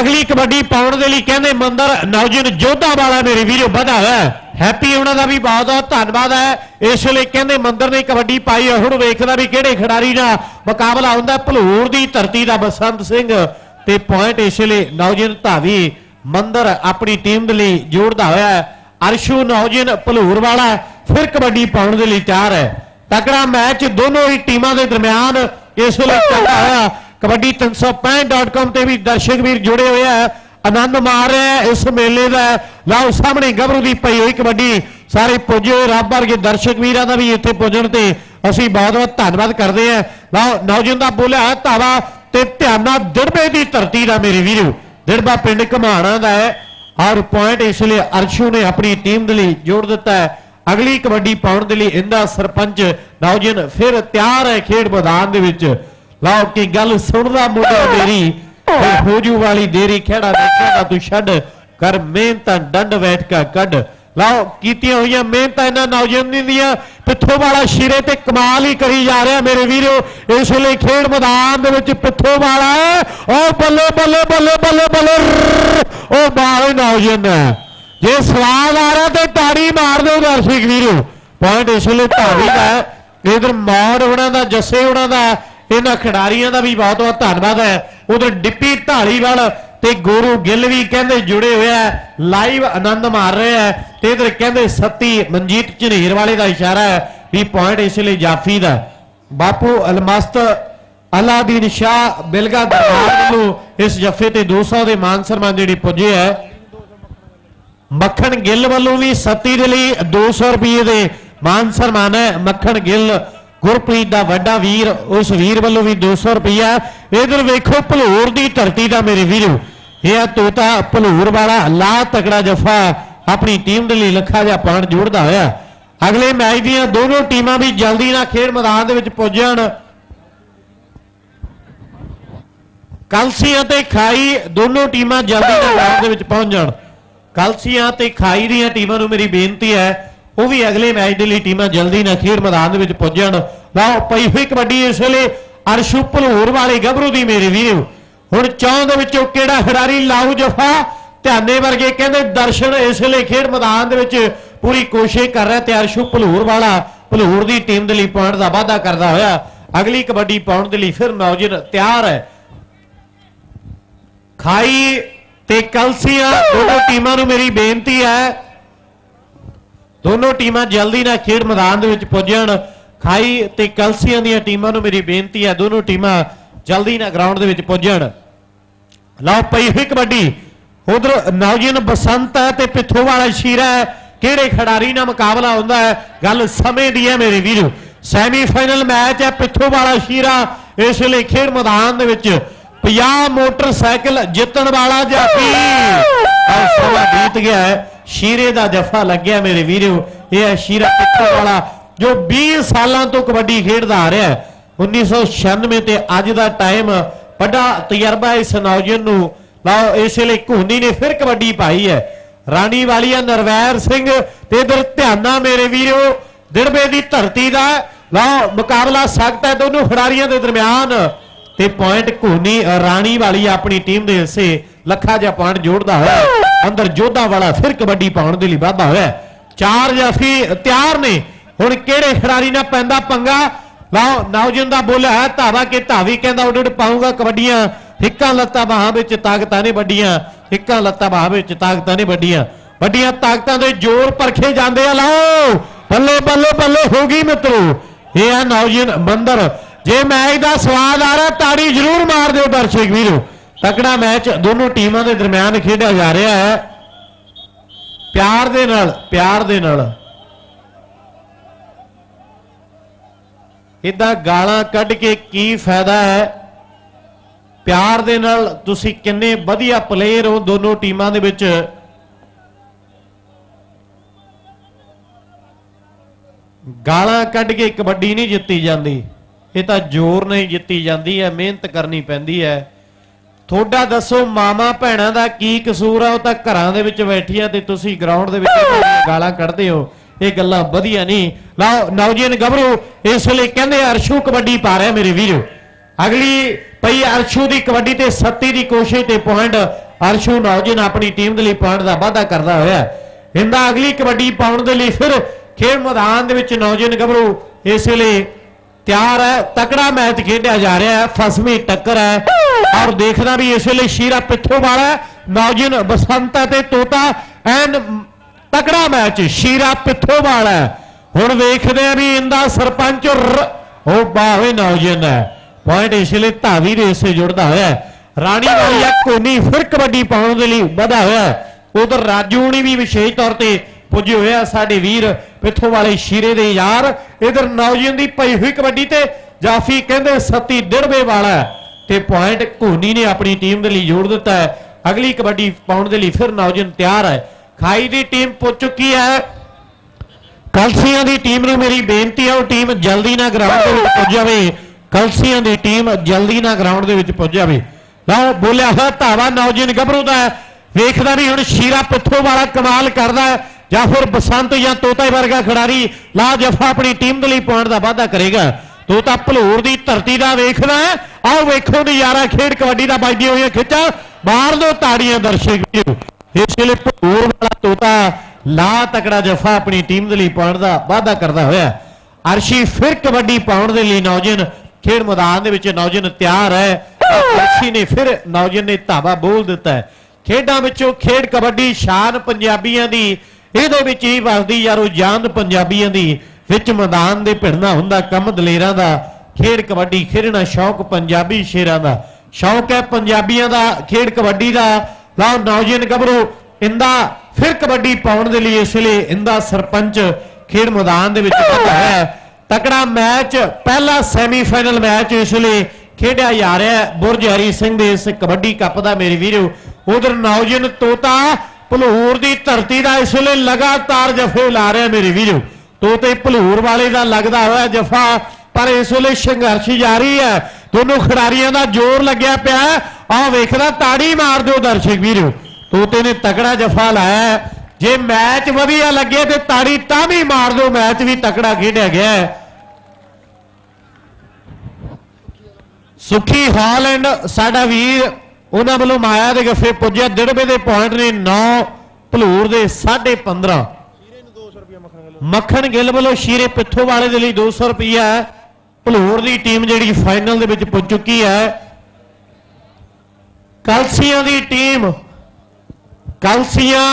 ਅਗਲੀ ਕਬੱਡੀ ਪਾਉਣ ਦੇ ਲਈ ਕਹਿੰਦੇ ਮੰਦਰ ਨੌਜਨ ਜੋਧਾ ਵਾਲਾ ਮੇਰੇ ਵੀਰੋ ਵਧਾ ਹੈ। ਹੈਪੀ ਉਹਨਾਂ ਦਾ ਵੀ ਬਹੁਤ ਬਹੁਤ ਧੰਨਵਾਦ ਹੈ। ਇਸ ਲਈ ਕਹਿੰਦੇ ਮੰਦਰ ਨੇ ਕਬੱਡੀ ਪਾਈ ਹੈ। ਹੁਣ ਵੇਖਦਾ ਵੀ ਕਿਹੜੇ ਖਿਡਾਰੀ ਨਾਲ ਮੁਕਾਬਲਾ ਹੁੰਦਾ ਭਲੂਰ ਦੀ ਧਰਤੀ ਦਾ ਬਸੰਤ ਸਿੰਘ ਤੇ ਪੁਆਇੰਟ ਇਸ ਲਈ ਨੌਜਨ ਧਾਵੀ ਮੰਦਰ ਆਪਣੀ ਟੀਮ ਦੇ ਲਈ ਜੋੜਦਾ ਹੋਇਆ ਹੈ। ਅਰਸ਼ੂ ਨੌਜਨ ਭਲੂਰ ਵਾਲਾ ਫਿਰ ਕਬੱਡੀ ਪਾਉਣ ਦੇ ਲਈ ਤਿਆਰ ਹੈ। ਤਕੜਾ ਮੈਚ ਦੋਨੋਂ ਹੀ ਟੀਮਾਂ ਦੇ ਦਰਮਿਆਨ ਇਸ ਵੇਲੇ ਚੱਲਦਾ ਹੋਇਆ। ਕਬੱਡੀ 365.com ਤੇ ਵੀ ਦਰਸ਼ਕ ਵੀਰ ਜੁੜੇ ਹੋਏ ਆ। ਆਨੰਦ ਮਾਰ ਰਿਹਾ ਇਸ ਮੇਲੇ ਦਾ ਲਓ, ਸਾਹਮਣੇ ਗੱਭਰੂ ਦੀ ਪਈ ਹੋਈ ਕਬੱਡੀ। ਸਾਰੇ ਪੁੱਜੇ ਹੋਏ ਰੱਬ ਵਰਗੇ ਦਰਸ਼ਕ ਵੀਰਾਂ ਦਾ ਵੀ ਇੱਥੇ ਪੁੱਜਣ ਤੇ ਅਸੀਂ ਬਹੁਤ ਬਹੁਤ ਧੰਨਵਾਦ ਕਰਦੇ ਹਾਂ। ਲਓ, ਨੌਜਵਾਨ ਦਾ ਬੋਲਿਆ ਧਾਵਾ ਤੇ ਧਿਆਨ ਦਿੜਬੇ ਦੀ ਧਰਤੀ ਦਾ ਮੇਰੇ ਵੀਰੋ। ਦਿੜਬਾ ਪਿੰਡ ਘਮਾਣਾ ਦਾ ਹੈ। ਔਰ ਪੁਆਇੰਟ ਇਸ ਲਈ ਅਰਸ਼ੂ ਨੇ ਆਪਣੀ ਟੀਮ ਦੇ ਲਈ ਜੋੜ ਦਿੱਤਾ ਹੈ। ਅਗਲੀ ਕਬੱਡੀ ਪਾਉਣ ਦੇ ਲਈ ਇਹਦਾ ਸਰਪੰਚ ਨੌਜਨ ਫਿਰ ਤਿਆਰ ਹੈ ਖੇਡ ਮੈਦਾਨ ਦੇ ਵਿੱਚ। ਲਓ, ਕਿ ਗੱਲ ਸੁਣਦਾ ਮੁੰਡਾ ਮੇਰੀ? ਫੌਜੂ ਵਾਲੀ ਦੇਰੀ ਖੇੜਾ ਦੇਖਿਆ ਨਾ ਤੂੰ ਛੱਡ। ਕਰ ਮਿਹਨਤਾਂ ਡੰਡ ਬੈਠ ਕੇ ਕੱਢ। ਲਓ ਕੀਤੀਆਂ ਹੋਈਆਂ ਮਿਹਨਤਾਂ ਇਹਨਾਂ ਨੌਜਵਾਨੀ ਦੀਆਂ ਪਿੱਥੋਂ ਵਾਲਾ ਸ਼ੀਰੇ ਤੇ ਕਮਾਲ ਹੀ ਕਰੀ ਜਾ ਰਿਹਾ ਮੇਰੇ ਵੀਰੋ। ਇਸ ਵੇਲੇ ਖੇਡ ਮੈਦਾਨ ਦੇ ਵਿੱਚ ਪਿੱਥੋਂ ਵਾਲਾ ਉਹ ਬੱਲੇ ਬੱਲੇ ਬੱਲੇ ਬੱਲੇ ਬੱਲੇ ਉਹ ਬਾਹਰ ਨੌਜਵਾਨ ਹੈ। ਜੇ ਸਵਾਦ ਆ ਰਿਹਾ ਤੇ ਤਾੜੀ ਮਾਰ ਦਿਓ ਦਰਸ਼ਕ ਵੀਰੋ। ਪੁਆਇੰਟ ਇਸ ਵੇਲੇ ਧਾਵੀ ਦਾ ਇਧਰ ਮੌੜ ਉਹਨਾਂ ਦਾ ਜੱਸੇ ਉਹਨਾਂ ਦਾ ਇਹਨਾਂ ਖਿਡਾਰੀਆਂ ਦਾ ਵੀ ਬਹੁਤ ਬਹੁਤ ਧੰਨਵਾਦ ਹੈ। ਉਧਰ ਡਿੱਪੀ ਢਾਲੀਵਾਲ ਤੇ ਗੁਰੂ ਗਿੱਲ ਵੀ ਕਹਿੰਦੇ ਜੁੜੇ ਹੋਏ ਲਾਈਵ ਆਨੰਦ ਮਾਰ ਰਹੇ ਆ ਤੇ ਇਧਰ ਕਹਿੰਦੇ ਸੱਤੀ ਮਨਜੀਤ ਝਨੇਰ ਵਾਲੇ ਦਾ ਇਸ਼ਾਰਾ ਹੈ ਵੀ ਪੁਆਇੰਟ ਇਸ ਲਈ ਜਾਫੀ ਦਾ ਬਾਪੂ ਅਲਮਸਤ, ਅਲਾਦੀਨ ਸ਼ਾਹ, ਬਿਲਗਾ ਦਰਬਾਰ ਵੱਲੋਂ ਇਸ ਜੱਫੇ ਤੇ 200 ਦੇ ਮਾਨ ਸਨਮਾਨ ਜਿਹੜੇ ਪੁੱਜੇ ਹੈ ਮੱਖਣ ਗਿੱਲ ਵੱਲੋਂ ਵੀ ਸੱਤੀ ਦੇ ਲਈ 200 ਰੁਪਏ ਦੇ ਮਾਨ ਸਨਮਾਨ ਹੈ। ਮੱਖਣ ਗਿੱਲ ਗੁਰਪ੍ਰੀਤ ਦਾ ਵੱਡਾ ਵੀਰ, ਉਸ ਵੀਰ ਵੱਲੋਂ ਵੀ 200 ਰੁਪਇਆ ਇਧਰ ਵੇਖੋ, ਭਲੂਰ ਦੀ ਧਰਤੀ ਦਾ ਮੇਰੇ ਵੀਰੋ। ਇਹ ਆ ਤੋਤਾ ਭਲੂਰ ਵਾਲਾ ਲਾ ਤਕੜਾ ਜਫਾ। ਆਪਣੀ ਟੀਮ ਦੇ ਲਈ ਲੱਖਾ ਜਿਹਾ ਪਾਣ ਜੋੜਦਾ ਹੋਇਆ। ਅਗਲੇ ਮੈਚ ਦੀਆਂ ਦੋਨੋਂ ਟੀਮਾਂ ਵੀ ਜਲਦੀ ਨਾਲ ਖੇਡ ਮੈਦਾਨ ਦੇ ਵਿੱਚ ਪੁੱਜਣ। ਜਾਣ ਕਲਸੀਆਂ ਤੇ ਖਾਈ ਦੋਨੋਂ ਟੀਮਾਂ ਜਲਦੀ ਨਾਲ ਮੈਦਾਨ ਦੇ ਵਿੱਚ ਪਹੁੰਚ ਜਾਣ ਕਲਸੀਆਂ ਤੇ ਖਾਈ ਦੀਆਂ ਟੀਮਾਂ ਨੂੰ ਮੇਰੀ ਬੇਨਤੀ ਹੈ ਉਹ ਵੀ ਅਗਲੇ ਮੈਚ ਦੇ ਲਈ ਟੀਮਾਂ ਜਲਦੀ ਨਾਲ ਖੇਡ ਮੈਦਾਨ ਦੇ ਵਿੱਚ ਪੁੱਜਣ। ਲਓ, ਪਈ ਹੋਈ ਕਬੱਡੀ ਇਸ ਵੇਲੇ ਅਰਸ਼ੂ ਭਲੂਰ ਵਾਲੇ ਗੱਭਰੂ ਦੀ ਮੇਰੇ ਵੀਰੋ ਹੁਣ ਚੌਂ ਦੇ ਵਿੱਚੋਂ ਕਿਹੜਾ ਖਿਡਾਰੀ ਲਾਊ ਜਫਾ? ਧਿਆਨੇ ਵਰਗੇ ਕਹਿੰਦੇ ਦਰਸ਼ਨ ਇਸ ਵੇਲੇ ਖੇਡ ਮੈਦਾਨ ਦੇ ਵਿੱਚ ਪੂਰੀ ਕੋਸ਼ਿਸ਼ ਕਰ ਰਿਹਾ ਤੇ ਅਰਸ਼ੂ ਭਲੂਰ ਵਾਲਾ ਭਲੂਰ ਦੀ ਟੀਮ ਦੇ ਲਈ ਪੁਆਇੰਟ ਦਾ ਵਾਅਦਾ ਕਰਦਾ ਹੋਇਆ। ਅਗਲੀ ਕਬੱਡੀ ਪਾਉਣ ਦੇ ਲਈ ਫਿਰ ਨੌਜਵਾਨ ਤਿਆਰ ਹੈ। ਖਾਈ ਤੇ ਕਲਸੀਆਂ, ਦੋਨੋਂ ਟੀਮਾਂ ਨੂੰ ਮੇਰੀ ਬੇਨਤੀ ਹੈ ਦੋਨੋਂ ਟੀਮਾਂ ਜਲਦੀ ਨਾਲ ਖੇਡ ਮੈਦਾਨ ਦੇ ਵਿੱਚ ਪੁੱਜਣ। ਖਾਈ ਤੇ ਕਲਸੀਆਂ ਦੀਆਂ ਟੀਮਾਂ ਨੂੰ ਮੇਰੀ ਬੇਨਤੀ ਹੈ, ਦੋਨੋਂ ਟੀਮਾਂ ਜਲਦੀ ਨਾਲ ਗਰਾਊਂਡ ਦੇ ਵਿੱਚ ਪੁੱਜਣ। ਲਓ ਪਈ ਹੋਈ ਕਬੱਡੀ। ਉਧਰ ਨੌਜਨ ਬਸੰਤ ਹੈ ਤੇ ਪਿੱਥੋਂ ਵਾਲਾ ਸ਼ੀਰਾ ਹੈ। ਕਿਹੜੇ ਖਿਡਾਰੀ ਨਾਲ ਮੁਕਾਬਲਾ ਹੁੰਦਾ ਹੈ? ਗੱਲ ਸਮੇਂ ਦੀ ਹੈ ਮੇਰੇ ਵੀਰੋ। ਸੈਮੀਫਾਈਨਲ ਮੈਚ ਹੈ ਪਿੱਥੋਂ ਵਾਲਾ ਸ਼ੀਰਾ। ਇਸ ਵੇਲੇ ਖੇਡ ਮੈਦਾਨ ਦੇ ਵਿੱਚ 50 ਮੋਟਰਸਾਈਕਲ ਜਿੱਤਣ ਵਾਲਾ ਜਾਫੀ ਸਮਾਂ ਬੀਤ ਗਿਆ ਹੈ। ਸ਼ੀਰੇ ਦਾ ਜਫਾ ਲੱਗਿਆ ਮੇਰੇ ਵੀਰੋ, ਇਹ ਹੈ ਸ਼ੀਰਾ ਪਿੱਥੋਂ ਵਾਲਾ, ਜੋ 20 ਸਾਲਾਂ ਤੋਂ ਕਬੱਡੀ ਖੇਡਦਾ ਆ ਰਿਹਾ ਹੈ। 1996 ਤੇ ਅੱਜ ਦਾ ਟਾਈਮ, ਵੱਡਾ ਤਜਰਬਾ ਇਸ ਨੌਜਵਾਨ ਨੂੰ। ਲਓ, ਇਸੇ ਲਈ ਘੂਨੀ ਨੇ ਫਿਰ ਕਬੱਡੀ ਪਾਈ ਹੈ। ਰਾਣੀ ਵਾਲੀਆ ਨਰਵੈਰ ਸਿੰਘ ਤੇ ਇਧਰ ਧਿਆਨਾ ਮੇਰੇ ਵੀਰੋ, ਦਿੜਬੇ ਦੀ ਧਰਤੀ ਦਾ। ਲਓ, ਮੁਕਾਬਲਾ ਸਖਤ ਹੈ ਦੋਨੋਂ ਖਿਡਾਰੀਆਂ ਦੇ ਦਰਮਿਆਨ। ਤੇ ਪੁਆਇੰਟ ਘੂਨੀ ਰਾਣੀ ਵਾਲੀ ਆਪਣੀ ਟੀਮ ਦੇ ਹਿੱਸੇ। ਲੱਖਾ ਜਿਹਾ ਪੁਆਇੰਟ ਜੋੜਦਾ ਹੋਇਆ, ਅੰਦਰ ਜੋਧਾ ਵਾਲਾ ਫਿਰ ਕਬੱਡੀ ਪਾਉਣ ਦੇ ਲਈ ਵਾਧਾ ਹੋਇਆ। ਚਾਰ ਜਾਫੀ ਤਿਆਰ ਨੇ। ਹੁਣ ਕਿਹੜੇ ਖਿਡਾਰੀ ਨਾਲ ਪੈਂਦਾ ਪੰਗਾ? ਲਓ ਨੌਜਵਾਨ ਦਾ ਬੋਲਿਆ ਹੈ, ਧਾਵਾ ਕੇ ਧਾਵੀ ਕਹਿੰਦਾ ਉੱਡ ਉੱਡ ਪਾਉਂਗਾ ਕਬੱਡੀਆਂ। ਹਿੱਕਾਂ ਲੱਤਾਂ ਬਾਹਾਂ ਵਿੱਚ ਤਾਕਤਾਂ ਨੇ ਵੱਡੀਆਂ। ਹਿੱਕਾਂ ਲੱਤਾਂ ਬਾਹਾਂ ਵਿੱਚ ਤਾਕਤਾਂ ਨੇ ਵੱਡੀਆਂ। ਵੱਡੀਆਂ ਤਾਕਤਾਂ ਦੇ ਜ਼ੋਰ ਪਰਖੇ ਜਾਂਦੇ ਆ, ਲਓ। ਬੱਲੇ ਬੱਲੇ ਬੱਲੇ ਹੋ ਗਈ ਮਿੱਤਰੋ। ਇਹ ਆ ਨੌਜਵਾਨ ਮੰਦਰ। ਜੇ ਮੈਚ ਦਾ ਸਵਾਦ ਆ ਰਿਹਾ, ਤਾੜੀ ਜ਼ਰੂਰ ਮਾਰ ਦਿਓ ਦਰਸ਼ਕ ਵੀਰੋ। ਤਕੜਾ ਮੈਚ ਦੋਨੋਂ ਟੀਮਾਂ ਦੇ ਦਰਮਿਆਨ ਖੇਡਿਆ ਜਾ ਰਿਹਾ ਹੈ। ਪਿਆਰ ਦੇ ਨਾਲ, ਪਿਆਰ ਦੇ ਨਾਲ। ਇਦਾਂ ਗਾਲਾਂ ਕੱਢ ਕੇ ਕੀ ਫਾਇਦਾ ਹੈ? ਪਿਆਰ ਦੇ ਨਾਲ ਤੁਸੀਂ ਕਿੰਨੇ ਵਧੀਆ ਪਲੇਅਰ ਹੋ ਦੋਨੋਂ ਟੀਮਾਂ ਦੇ ਵਿੱਚ? ਗਾਲਾਂ ਕੱਢ ਕੇ ਕਬੱਡੀ ਨਹੀਂ ਜਿੱਤੀ ਜਾਂਦੀ। ਇਹ ਤਾਂ ਜ਼ੋਰ ਨਹੀਂ ਜਿੱਤੀ ਜਾਂਦੀ ਹੈ, ਮਿਹਨਤ ਕਰਨੀ ਪੈਂਦੀ ਹੈ। ਤੁਹਾਡਾ ਦੱਸੋ ਮਾਮਾ ਭੈਣਾਂ ਦਾ ਕੀ ਕਸੂਰ ਆ? ਉਹ ਤਾਂ ਘਰਾਂ ਦੇ ਵਿੱਚ ਬੈਠੀਆਂ ਤੇ ਤੁਸੀਂ ਗਰਾਊਂਡ ਦੇ ਵਿੱਚ ਗਾਲਾਂ ਕੱਢਦੇ ਹੋ। ਇਹ ਗੱਲਾਂ ਵਧੀਆ ਨਹੀਂ। ਲਓ ਨੌਜਵਾਨ ਗੱਭਰੂ ਇਸ ਵੇਲੇ ਕਹਿੰਦੇ ਅਰਸ਼ੂ ਕਬੱਡੀ ਪਾ ਰਿਹਾ ਮੇਰੇ ਵੀਰੋ। ਅਗਲੀ ਪਈ ਅਰਸ਼ੂ ਦੀ ਕਬੱਡੀ ਤੇ 37 ਦੀ ਕੋਸ਼ਿਸ਼ ਤੇ ਪੁਆਇੰਟ ਅਰਸ਼ੂ ਨੌਜਵਾਨ ਆਪਣੀ ਟੀਮ ਦੇ ਲਈ ਪੁਆਇੰਟ ਦਾ ਵਾਅਦਾ ਕਰਦਾ ਹੋਇਆ। ਇਹਦਾ ਅਗਲੀ ਕਬੱਡੀ ਪਾਉਣ ਦੇ ਲਈ ਫਿਰ ਖੇਡ ਮੈਦਾਨ ਦੇ ਵਿੱਚ ਨੌਜਵਾਨ ਗੱਭਰੂ ਇਸ ਵੇਲੇ ਤਿਆਰ ਹੈ, ਤਕੜਾ ਮੈਚ ਖੇਡਿਆ ਜਾ ਰਿਹਾ ਹੈ ਫਸਵੀਂ ਟੱਕਰ ਹੈ। ਔਰ ਦੇਖਦਾ ਵੀ ਇਸ ਵੇਲੇ ਸ਼ੀਰਾ ਪਿੱਥੋਂ ਵਾਲਾ ਨੌਜਵਾਨ ਬਸੰਤ ਤੇ ਤੋਤਾ, ਐਨ ਤਕੜਾ ਮੈਚ, ਸ਼ੀਰਾ ਪਿੱਥੋਂ ਵਾਲਾ ਹੁਣ ਵੇਖਦੇ ਆ ਵੀ ਇਹਦਾ ਸਰਪੰਚ ਉਹ ਬਾਵੇ ਨੌਜਵਾਨ ਹੈ। ਪੁਆਇੰਟ ਇਸ ਵੇਲੇ ਧਾਵੀ ਦੇ ਇਸੇ ਜੁੜਦਾ ਹੋਇਆ ਰਾਣੀ ਵਾਲੀਆ ਕੋਨੀ ਫਿਰ ਕਬੱਡੀ ਪਾਉਣ ਦੇ ਲਈ ਵਧਾ ਹੋਇਆ ਉਧਰ ਰਾਜੂ ਹੁਣੀ ਵੀ ਵਿਸ਼ੇਸ਼ ਤੌਰ ਤੇ ਪੁੱਜੇ ਹੋਏ ਆ ਸਾਡੇ ਵੀਰ ਪਿੱਥੋਂ ਵਾਲੇ ਸ਼ੀਰੇ ਦੇ ਯਾਰ। ਇਧਰ ਨੌਜਵਾਨ ਦੀ ਪਈ ਹੋਈ ਕਬੱਡੀ ਤੇ ਜਾਫੀ ਕਹਿੰਦੇ ਸੱਤੀ ਡਿੜਵੇ ਵਾਲਾ ਤੇ ਪੁਆਇੰਟ ਕੋਨੀ ਨੇ ਆਪਣੀ ਟੀਮ ਦੇ ਲਈ ਜੋੜ ਦਿੱਤਾ ਹੈ। ਅਗਲੀ ਕਬੱਡੀ ਪਾਉਣ ਦੇ ਲਈ ਫਿਰ ਨੌਜਵਾਨ ਤਿਆਰ ਹੈ। ਖਾਈ ਦੀ ਟੀਮ ਪੁੱਜ ਚੁੱਕੀ ਹੈ। ਕਲਸੀਆਂ ਦੀ ਟੀਮ ਨੂੰ ਮੇਰੀ ਬੇਨਤੀ ਹੈ ਉਹ ਟੀਮ ਜਲਦੀ ਨਾਲ ਗਰਾਊਂਡ ਦੇ ਵਿੱਚ ਪੁੱਜ ਜਾਵੇ। ਕਲਸੀਆਂ ਦੀ ਟੀਮ ਜਲਦੀ ਨਾਲ ਗਰਾਊਂਡ ਦੇ ਵਿੱਚ ਪੁੱਜ ਜਾਵੇ। ਲਓ, ਬੋਲਿਆ ਹੋਇਆ ਧਾਵਾ ਨੌਜਵਾਨ ਗੱਭਰੂ ਦਾ ਵੇਖਦਾ ਵੀ ਹੁਣ ਸ਼ੀਰਾ ਪਿੱਥੋਂ ਵਾਲਾ ਕਮਾਲ ਕਰਦਾ ਹੈ। ਜਾਂ ਫਿਰ ਬਸੰਤ ਜਾਂ ਤੋਤਾ ਵਰਗਾ ਖਿਡਾਰੀ ਲਾ ਜਫਾ ਆਪਣੀ ਟੀਮ ਦੇ ਲਈ ਪੁਆਇੰਟ ਦਾ ਵਾਅਦਾ ਕਰੇਗਾ। ਤੋਤਾ ਭਲੂਰ ਦੀ ਧਰਤੀ ਦਾ ਵੇਖਦਾ ਹੈ। ਆਓ ਵੇਖੋ ਨਜ਼ਾਰਾ ਖੇਡ ਕਬੱਡੀ ਦਾ ਵੱਜਦੀ ਹੋਈਆਂ ਖਿੱਚਾਂ। ਮਾਰ ਦੋ ਤਾੜੀਆਂ ਦਰਸ਼ਕ ਵੀਰੋ। ਇਸ ਵੇਲੇ ਭਲੂਰ ਵਾਲਾ ਤੋਤਾ ਲਾ ਤਕੜਾ ਜਫਾ ਆਪਣੀ ਟੀਮ ਦੇ ਲਈ ਪਾਉਣ ਦਾ ਵਾਅਦਾ ਕਰਦਾ ਹੋਇਆ ਅਰਸ਼ੀ ਫਿਰ ਕਬੱਡੀ ਪਾਉਣ ਦੇ ਲਈ ਨੌਜਵਾਨ ਖੇਡ ਮੈਦਾਨ ਦੇ ਵਿੱਚ ਨੌਜਵਾਨ ਤਿਆਰ ਹੈ। ਅਰਸ਼ੀ ਨੇ ਫਿਰ ਨੌਜਵਾਨ ਨੇ ਧਾਵਾ ਬੋਲ ਦਿੱਤਾ ਹੈ। ਖੇਡਾਂ ਵਿੱਚੋਂ ਖੇਡ ਕਬੱਡੀ ਸ਼ਾਨ ਪੰਜਾਬੀਆਂ ਦੀ ਇਹਦੇ ਵਿੱਚ ਹੀ ਵਸਦੀ ਯਾਰੋ ਜਾਨ ਪੰਜਾਬੀਆਂ ਦੀ। ਵਿੱਚ ਮੈਦਾਨ ਦੇ ਭਿੜਨਾ ਹੁੰਦਾ, ਕੰਮ ਦਲੇਰਾਂ ਦਾ। ਖੇਡ ਕਬੱਡੀ ਖੇਡਣਾ ਸ਼ੌਕ ਪੰਜਾਬੀ ਸ਼ੇਰਾਂ ਦਾ। ਸ਼ੌਕ ਹੈ ਪੰਜਾਬੀਆਂ ਦਾ, ਖੇਡ ਕਬੱਡੀ ਦਾ। ਲਓ ਨੌਜਵਾਨ ਗੱਭਰੂ, ਇੰਦਾ ਫਿਰ ਕਬੱਡੀ ਪਾਉਣ ਦੇ ਲਈ ਇਸ ਵੇਲੇ ਇੰਦਾ ਸਰਪੰਚ ਖੇਡ ਮੈਦਾਨ ਦੇ ਵਿੱਚ ਖੜਾ ਹੈ। ਤਕੜਾ ਮੈਚ, ਪਹਿਲਾ ਸੈਮੀਫਾਈਨਲ ਮੈਚ ਇਸ ਵੇਲੇ ਖੇਡਿਆ ਜਾ ਰਿਹਾ ਹੈ। ਬੁਰਜ ਹਰੀ ਸਿੰਘ ਦੇ ਇਸ ਕਬੱਡੀ ਕੱਪ ਦਾ ਮੇਰੇ ਵੀਰੋ, ਉਧਰ ਨੌਜਵਾਨ ਤੋਤਾ ਭਲੂਰ ਦੀ ਧਰਤੀ ਦਾ ਇਸ ਵੇਲੇ ਲਗਾਤਾਰ ਜਫੇ ਲਾ ਰਿਹਾ ਮੇਰੇ ਵੀਰੋ। ਤੋਤੇ ਭਲੂਰ ਵਾਲੇ ਦਾ ਲੱਗਦਾ ਹੋਇਆ ਜਫਾ, ਪਰ ਇਸ ਵੇਲੇ ਸੰਘਰਸ਼ ਜਾਰੀ ਹੈ। ਦੋਨੋਂ ਖਿਡਾਰੀਆਂ ਦਾ ਜ਼ੋਰ ਲੱਗਿਆ ਪਿਆ। ਆਹ ਵੇਖਦਾ, ਤਾੜੀ ਮਾਰ ਦਿਓ ਦਰਸ਼ਕ ਵੀਰੋ। ਤੋਤੇ ਨੇ ਤਕੜਾ ਜਫਾ ਲਾਇਆ ਜੇ ਮੈਚ ਵਧੀਆ ਲੱਗੇ ਤੇ ਤਾੜੀ ਤਾਂ ਵੀ ਮਾਰ ਦਿਓ, ਮੈਚ ਵੀ ਤਕੜਾ ਖੇਡਿਆ ਗਿਆ ਹੈ। ਸੁਖੀ ਹਾਲੈਂਡ, ਸਾਡਾ ਵੀਰ ਉਹਨਾਂ ਵੱਲੋਂ ਮਾਇਆ ਦੇ ਗੱਫੇ ਪੁੱਜਿਆ। ਦਿੜਬੇ ਦੇ ਪੁਆਇੰਟ ਨੇ 9 ਭਲੂਰ ਦੇ 15.5 ਮੱਖਣ ਗਿੱਲ ਵੱਲੋਂ ਸ਼ੀਰੇ ਪਿੱਥੋ ਵਾਲੇ ਦੇ ਲਈ 200 ਰੁਪਈਆ ਭਲੂਰ ਦੀ ਟੀਮ ਜਿਹੜੀ ਫਾਈਨਲ ਦੇ ਵਿੱਚ ਪੁੱਜ ਚੁੱਕੀ ਹੈ। ਕਲਸੀਆਂ ਦੀ ਟੀਮ, ਕਲਸੀਆਂ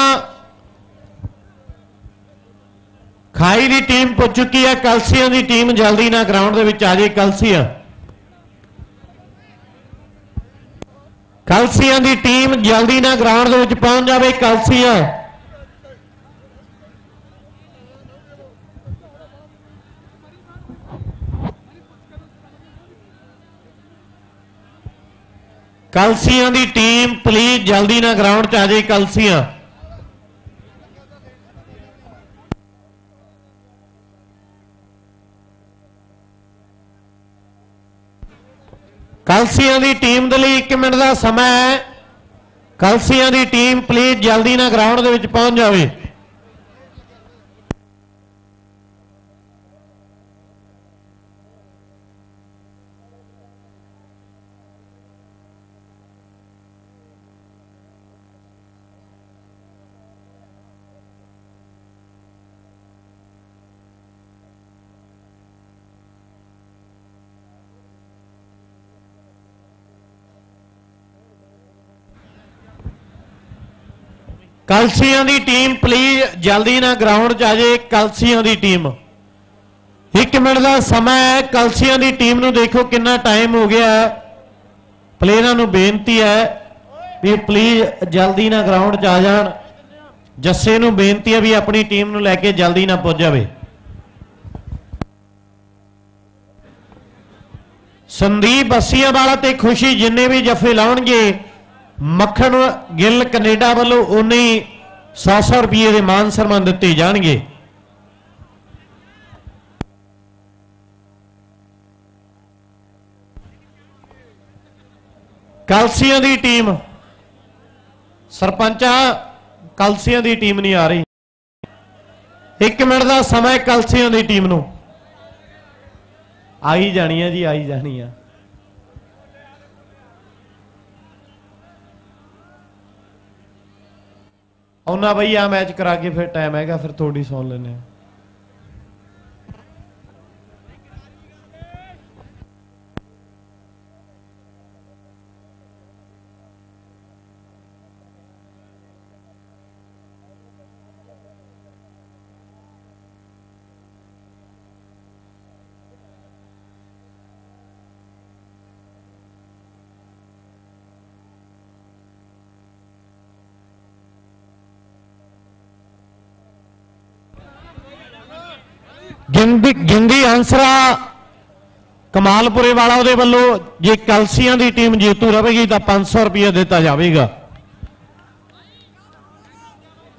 ਖਾਈ ਦੀ ਟੀਮ ਪੁੱਜ ਚੁੱਕੀ ਹੈ। ਕਲਸੀਆਂ ਦੀ ਟੀਮ ਜਲਦੀ ਨਾਲ ਗਰਾਊਂਡ ਦੇ ਵਿੱਚ ਆ ਜਾਏ। ਕਲਸੀਆਂ ਕਲਸੀਆਂ ਦੀ ਟੀਮ ਜਲਦੀ ਨਾਲ ਗਰਾਊਂਡ ਦੇ ਵਿੱਚ ਪਹੁੰਚ ਜਾਵੇ, ਕਲਸੀਆਂ। ਕਲਸੀਆਂ ਦੀ ਟੀਮ ਪਲੀਜ਼ ਜਲਦੀ ਨਾਲ ਗਰਾਊਂਡ 'ਚ ਆ ਜਾਏ ਕਲਸੀਆਂ। ਕਲਸੀਆਂ ਦੀ ਟੀਮ ਦੇ ਲਈ 1 ਮਿੰਟ ਦਾ ਸਮਾਂ ਹੈ। ਕਲਸੀਆਂ ਦੀ ਟੀਮ ਪਲੀਜ਼ ਜਲਦੀ ਨਾਲ ਗਰਾਊਂਡ ਦੇ ਵਿੱਚ ਪਹੁੰਚ ਜਾਵੇ। ਕਲਸੀਆਂ ਦੀ ਟੀਮ ਪਲੀਜ਼ ਜਲਦੀ ਨਾਲ ਗਰਾਊਂਡ 'ਚ ਆ ਜਾਏ, ਕਲਸੀਆਂ ਦੀ ਟੀਮ। 1 ਮਿੰਟ ਦਾ ਸਮਾਂ ਹੈ, ਕਲਸੀਆਂ ਦੀ ਟੀਮ ਨੂੰ ਦੇਖੋ ਕਿੰਨਾ ਟਾਈਮ ਹੋ ਗਿਆ ਪਲੇਅਰਾਂ ਨੂੰ ਬੇਨਤੀ ਹੈ ਵੀ ਪਲੀਜ਼ ਜਲਦੀ ਨਾਲ ਗਰਾਊਂਡ 'ਚ ਆ ਜਾਣ। ਜੱਸੇ ਨੂੰ ਬੇਨਤੀ ਹੈ ਵੀ ਆਪਣੀ ਟੀਮ ਨੂੰ ਲੈ ਕੇ ਜਲਦੀ ਨਾਲ ਪੁੱਜ ਜਾਵੇ। ਸੰਦੀਪ ਬੱਸੀਆਂ ਵਾਲਾ ਤੇ ਖੁਸ਼ੀ ਜਿੰਨੇ ਵੀ ਜੱਫੇ ਲਾਉਣਗੇ ਮੱਖਣ ਗਿੱਲ ਕੈਨੇਡਾ ਵੱਲੋਂ ਉਨੇ 100-100 ਰੁਪਏ ਦੇ ਮਾਨ ਸਨਮਾਨ ਦਿੱਤੇ ਜਾਣਗੇ। ਕਲਸੀਆਂ ਦੀ ਟੀਮ, ਸਰਪੰਚਾ, ਕਲਸੀਆਂ ਦੀ ਟੀਮ ਨਹੀਂ ਆ ਰਹੀ। 1 ਮਿੰਟ ਦਾ ਸਮਾਂ ਕਲਸੀਆਂ ਦੀ ਟੀਮ ਨੂੰ। ਆਈ ਜਾਣੀ ਹੈ ਜੀ, ਆਈ ਜਾਣੀ ਆ। ਆਉਣਾ ਬਈ ਆ ਮੈਚ ਕਰਾ ਕੇ ਫਿਰ ਟਾਈਮ ਹੈਗਾ ਫਿਰ ਤੁਹਾਡੀ ਸੌਣ ਲੈਨੇ ਆ ਗਿੰਦੀ ਗਿੰਦੀ ਹੰਸਰਾ ਕਮਾਲਪੁਰੇ ਵਾਲਾ ਉਹਦੇ ਵੱਲੋਂ ਜੇ ਕਲਸੀਆਂ ਦੀ ਟੀਮ ਜੇਤੂ ਰਹੇਗੀ ਤਾਂ 500 ਰੁਪਏ ਦਿੱਤਾ ਜਾਵੇਗਾ।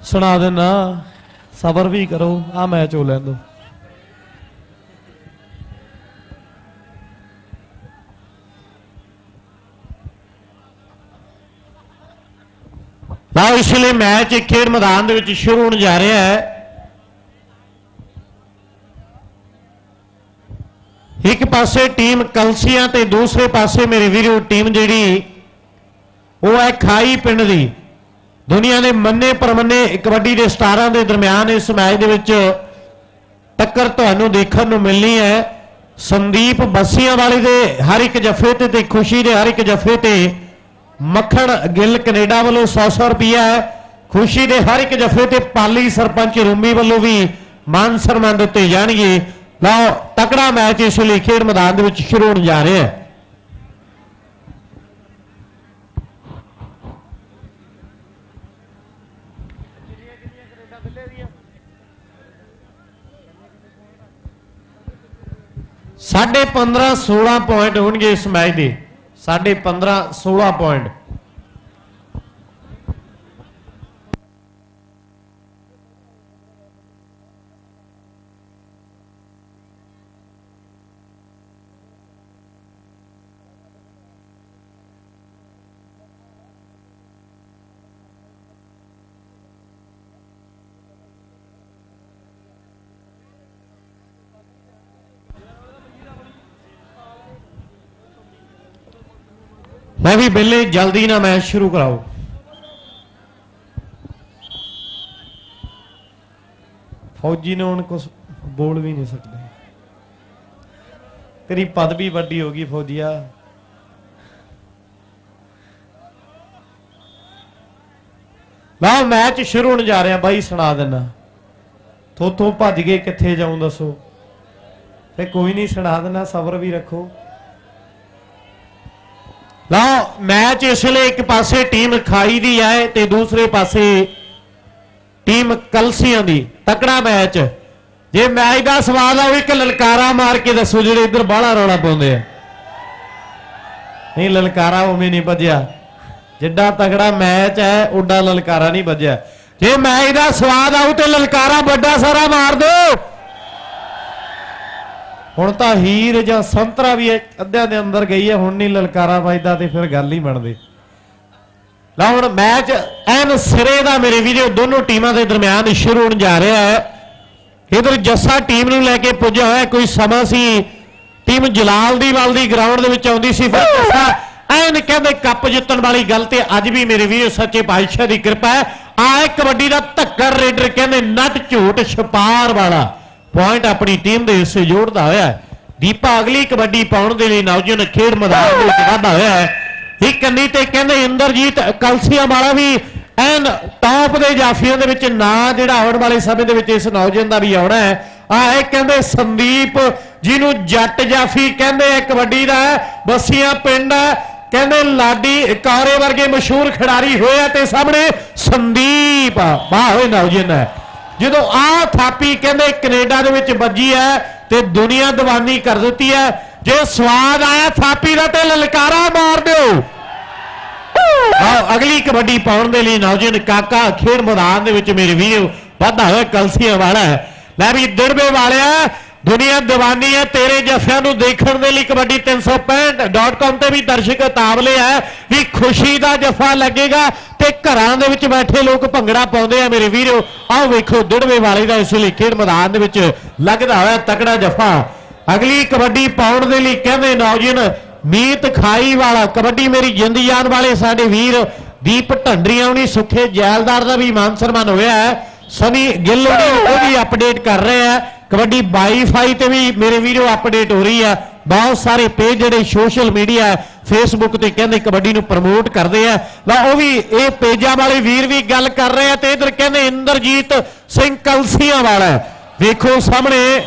ਸੁਣਾ ਦੇਣਾ ਸਬਰ ਵੀ ਕਰੋ ਆ ਮੈਚ ਹੋ ਲੈਣ ਦੋ। ਲਓ ਇਸ ਲਈ ਮੈਚ ਖੇਡ ਮੈਦਾਨ ਦੇ ਵਿੱਚ ਸ਼ੁਰੂ ਹੋਣ ਜਾ ਰਿਹਾ ਹੈ। ਇੱਕ ਪਾਸੇ ਟੀਮ ਕਲਸੀਆਂ ਤੇ ਦੂਸਰੇ ਪਾਸੇ ਮੇਰੇ ਵੀਰੋ ਟੀਮ ਜਿਹੜੀ, ਉਹ ਹੈ ਖਾਈ ਪਿੰਡ ਦੀ। ਦੁਨੀਆ ਦੇ ਮੰਨੇ ਪਰਮੰਨੇ ਕਬੱਡੀ ਦੇ ਸਟਾਰਾਂ ਦੇ ਦਰਮਿਆਨ ਇਸ ਮੈਚ ਦੇ ਵਿੱਚ ਟੱਕਰ ਤੁਹਾਨੂੰ ਦੇਖਣ ਨੂੰ ਮਿਲਣੀ ਹੈ। ਸੰਦੀਪ ਬੱਸੀਆਂ ਵਾਲੇ ਦੇ ਹਰ ਇੱਕ ਜਫੇ ਤੇ ਤੇ ਖੁਸ਼ੀ ਦੇ ਹਰ ਇੱਕ ਜਫੇ ਤੇ ਮੱਖਣ ਗਿੱਲ ਕੈਨੇਡਾ ਵੱਲੋਂ 100-100 ਰੁਪਿਆ ਹੈ। ਖੁਸ਼ੀ ਦੇ ਹਰ ਇੱਕ ਜਫੇ ਤੇ ਪਾਲੀ ਸਰਪੰਚ ਰੂਮੀ ਵੱਲੋਂ ਵੀ ਮਾਨ ਸਨਮਾਨ ਦਿੱਤੇ ਜਾਣਗੇ। ਲਓ ਤਕੜਾ ਮੈਚ ਇਸ ਲਈ ਖੇਡ ਮੈਦਾਨ ਦੇ ਵਿੱਚ ਸ਼ੁਰੂ ਹੋਣ ਜਾ ਰਿਹਾ ਹੈ। ਸਾਢੇ 15 16 ਪੁਆਇੰਟ ਹੋਣਗੇ ਇਸ ਮੈਚ ਦੇ। ਸਾਢੇ 15 16 ਪੁਆਇੰਟ ਮੈਂ ਵੀ ਬਿੱਲੇ, ਜਲਦੀ ਨਾ ਮੈਚ ਸ਼ੁਰੂ ਕਰਾਓ। ਫੌਜੀ ਨੇ ਹੁਣ ਕੁਝ ਬੋਲ ਵੀ ਨਹੀਂ ਸਕਦੇ। ਤੇਰੀ ਪਦਵੀ ਵੱਡੀ ਹੋ ਗਈ ਫੌਜੀਆ। ਲਓ ਮੈਚ ਸ਼ੁਰੂ ਹੋਣ ਜਾ ਰਿਹਾ, ਬਾਈ ਸੁਣਾ ਦਿੰਦਾ। ਥੋਥੋਂ ਭੱਜ ਗਏ ਕਿੱਥੇ ਜਾਉਂ ਦੱਸੋ। ਤੇ ਕੋਈ ਨਹੀਂ ਸੁਣਾ ਦਿੰਦਾ, ਸਬਰ ਵੀ ਰੱਖੋ। ਲਓ, ਮੈਚ ਇਸ ਲਈ ਇੱਕ ਪਾਸੇ ਟੀਮ ਖਾਈ ਦੀ ਹੈ ਤੇ ਦੂਸਰੇ ਪਾਸੇ ਟੀਮ ਕਲਸੀਆਂ ਦੀ, ਤਕੜਾ ਮੈਚ। ਜੇ ਮੈਚ ਦਾ ਸਵਾਲ ਆਵੇ, ਇੱਕ ਲਲਕਾਰਾ ਮਾਰ ਕੇ ਦੱਸੋ ਜਿਹੜੇ ਇੱਧਰ ਬਾਹਲਾ ਰੌਲਾ ਪਾਉਂਦੇ ਆ। ਨਹੀਂ, ਲਲਕਾਰਾ ਉਵੇਂ ਨਹੀਂ ਵੱਜਿਆ। ਜਿੱਡਾ ਤਕੜਾ ਮੈਚ ਹੈ ਉੱਡਾ ਲਲਕਾਰਾ ਨਹੀਂ ਵੱਜਿਆ। ਜੇ ਮੈਚ ਦਾ ਸਵਾਦ ਆਉ ਤੇ ਲਲਕਾਰਾ ਵੱਡਾ ਸਾਰਾ ਮਾਰ ਦਿਓ। ਹੁਣ ਤਾਂ ਹੀਰ ਜਾਂ ਸੰਤਰਾ ਵੀ ਅੱਧਿਆਂ ਦੇ ਅੰਦਰ ਗਈ ਹੈ, ਹੁਣ ਨਹੀਂ ਲਲਕਾਰਾ ਵੱਜਦਾ ਤੇ ਫਿਰ ਗੱਲ ਹੀ ਬਣਦੀ। ਲਾ ਹੁਣ ਮੈਚ ਐਨ ਸਿਰੇ ਦਾ ਮੇਰੇ ਵੀਡੀਓ ਦੋਨੋਂ ਟੀਮਾਂ ਦੇ ਦਰਮਿਆਨ ਸ਼ੁਰੂ ਹੋਣ ਜਾ ਰਿਹਾ ਹੈ। ਇਧਰ ਜੱਸਾ ਟੀਮ ਨੂੰ ਲੈ ਕੇ ਪੁੱਜਿਆ ਹੋਇਆ, ਕੋਈ ਸਮਾਂ ਸੀ। ਟੀਮ ਜਲਾਲ ਦੀ ਵਾਲ ਦੀ ਗਰਾਊਂਡ ਦੇ ਵਿੱਚ ਆਉਂਦੀ ਸੀ, ਫਿਰ ਜੱਸਾ ਐਨ ਕਹਿੰਦੇ ਕੱਪ ਜਿੱਤਣ ਵਾਲੀ ਗੱਲ ਤੇ ਅੱਜ ਵੀ ਮੇਰੇ ਵੀਡੀਓ ਸੱਚੇ ਪਾਤਸ਼ਾਹ ਦੀ ਕਿਰਪਾ ਹੈ। ਆਏ ਕਬੱਡੀ ਦਾ ਧੱਕਰ ਰੇਡਰ ਕਹਿੰਦੇ ਨਟ ਝੂਟ ਛਪਾਰ ਵਾਲਾ। ਪੁਆਇੰਟ ਆਪਣੀ ਟੀਮ ਦੇ ਹਿੱਸੇ ਜੋੜਦਾ ਹੋਇਆ ਹੈ। ਦੀਪਾ ਅਗਲੀ ਕਬੱਡੀ ਪਾਉਣ ਦੇ ਲਈ ਨੌਜਵਾਨ ਖੇਡ ਮੈਦਾਨ ਦੇ ਵਿੱਚ ਵਾਧਾ ਹੋਇਆ ਹੈ। ਇੱਕ ਕੰਨੀ ਤੇ ਕਹਿੰਦੇ ਇੰਦਰਜੀਤ ਕਲਸੀਆਂ ਵਾਲਾ ਵੀ ਐਨ ਟਾਪ ਦੇ ਜਾਫੀਆਂ ਦੇ ਵਿੱਚ ਨਾਂ ਜਿਹੜਾ ਆਉਣ ਵਾਲੇ ਸਮੇਂ ਦੇ ਵਿੱਚ ਇਸ ਨੌਜਵਾਨ ਦਾ ਵੀ ਆਉਣਾ ਹੈ। ਆ ਇਹ ਕਹਿੰਦੇ ਸੰਦੀਪ ਜਿਹਨੂੰ ਜੱਟ ਜਾਫੀ ਕਹਿੰਦੇ ਆ ਕਬੱਡੀ ਦਾ ਹੈ, ਬੱਸੀਆਂ ਪਿੰਡ ਹੈ। ਕਹਿੰਦੇ ਲਾਡੀ ਕਾਰੇ ਵਰਗੇ ਮਸ਼ਹੂਰ ਖਿਡਾਰੀ ਹੋਇਆ ਤੇ ਸਾਹਮਣੇ ਸੰਦੀਪ ਵਾਹ ਹੋਏ ਨੌਜਵਾਨ ਹੈ। ਜਦੋਂ ਆ ਥਾਪੀ ਕਹਿੰਦੇ ਕੈਨੇਡਾ ਦੇ ਵਿੱਚ ਵੱਜੀ ਹੈ ਤੇ ਦੁਨੀਆ ਦੀਵਾਨੀ ਕਰ ਦਿੱਤੀ ਹੈ, ਜੇ ਸਵਾਦ ਆਇਆ ਥਾਪੀ ਦਾ ਤੇ ਲਲਕਾਰਾ ਮਾਰ ਦਿਓ। ਆਓ, ਅਗਲੀ ਕਬੱਡੀ ਪਾਉਣ ਦੇ ਲਈ ਨੌਜਵਾਨ ਕਾਕਾ ਖੇਡ ਮੈਦਾਨ ਦੇ ਵਿੱਚ ਮੇਰੇ ਵੀਰ, ਵਾਧਾ ਹੋਇਆ, ਕਲਸੀਆਂ ਵਾਲਾ ਹੈ। ਲੈ ਵੀ ਦਿੜਬੇ ਵਾਲਿਆ। ਦੁਨੀਆ ਦੀਵਾਨੀ ਹੈ ਤੇਰੇ ਜੱਫਿਆਂ ਨੂੰ ਦੇਖਣ ਦੇ ਲਈ ਕਬੱਡੀ 365.com ਤੇ ਵੀ ਦਰਸ਼ਕ ਤਾਬਲੇ ਹੈ ਵੀ ਖੁਸ਼ੀ ਦਾ ਜੱਫਾ ਲੱਗੇਗਾ ਤੇ ਘਰਾਂ ਦੇ ਵਿੱਚ ਬੈਠੇ ਲੋਕ ਭੰਗੜਾ ਪਾਉਂਦੇ ਆ ਮੇਰੇ ਵੀਰੋ। ਆਓ ਵੇਖੋ ਦਿੜਵੇ ਵਾਲੇ ਦਾ ਇਸ ਲਈ ਖੇਡ ਮੈਦਾਨ ਦੇ ਵਿੱਚ ਲੱਗਦਾ ਹੋਇਆ ਤਕੜਾ ਜੱਫਾ। ਅਗਲੀ ਕਬੱਡੀ ਪਾਉਣ ਦੇ ਲਈ ਕਹਿੰਦੇ ਨੌਜਵਾਨ ਮੀਤ ਖਾਈ ਵਾਲਾ ਕਬੱਡੀ ਮੇਰੀ ਜਿੰਦ ਜਾਨ ਵਾਲੇ ਸਾਡੇ ਵੀਰ ਦੀਪ ਢੰਡਰੀਆਂ ਹੁਣੀ ਸੁੱਖੇ ਜੈਲਦਾਰ ਦਾ ਵੀ ਮਾਨ ਸਨਮਾਨ ਹੋਇਆ ਹੈ। ਸਨੀ ਗਿੱਲ ਉਹ ਵੀ ਅਪਡੇਟ ਕਰ ਰਹੇ ਆ ਕਬੱਡੀ ਵਾਈਫਾਈ ਤੇ ਵੀ ਮੇਰੇ ਵੀਡੀਓ ਅਪਡੇਟ ਹੋ ਰਹੀ ਆ। ਬਹੁਤ ਸਾਰੇ ਪੇਜ ਜਿਹੜੇ ਸੋਸ਼ਲ ਮੀਡੀਆ ਫੇਸਬੁੱਕ ਤੇ ਕਹਿੰਦੇ ਕਬੱਡੀ ਨੂੰ ਪ੍ਰਮੋਟ ਕਰਦੇ ਆ। ਲਾ ਉਹ ਵੀ ਇਹ ਪੇਜਾਂ ਵਾਲੇ ਵੀਰ ਵੀ ਗੱਲ ਕਰ ਰਹੇ ਆ ਤੇ ਇਧਰ ਕਹਿੰਦੇ ਇੰਦਰਜੀਤ ਸਿੰਘ ਕਲਸੀਆਂ ਵਾਲਾ ਵੇਖੋ ਸਾਹਮਣੇ,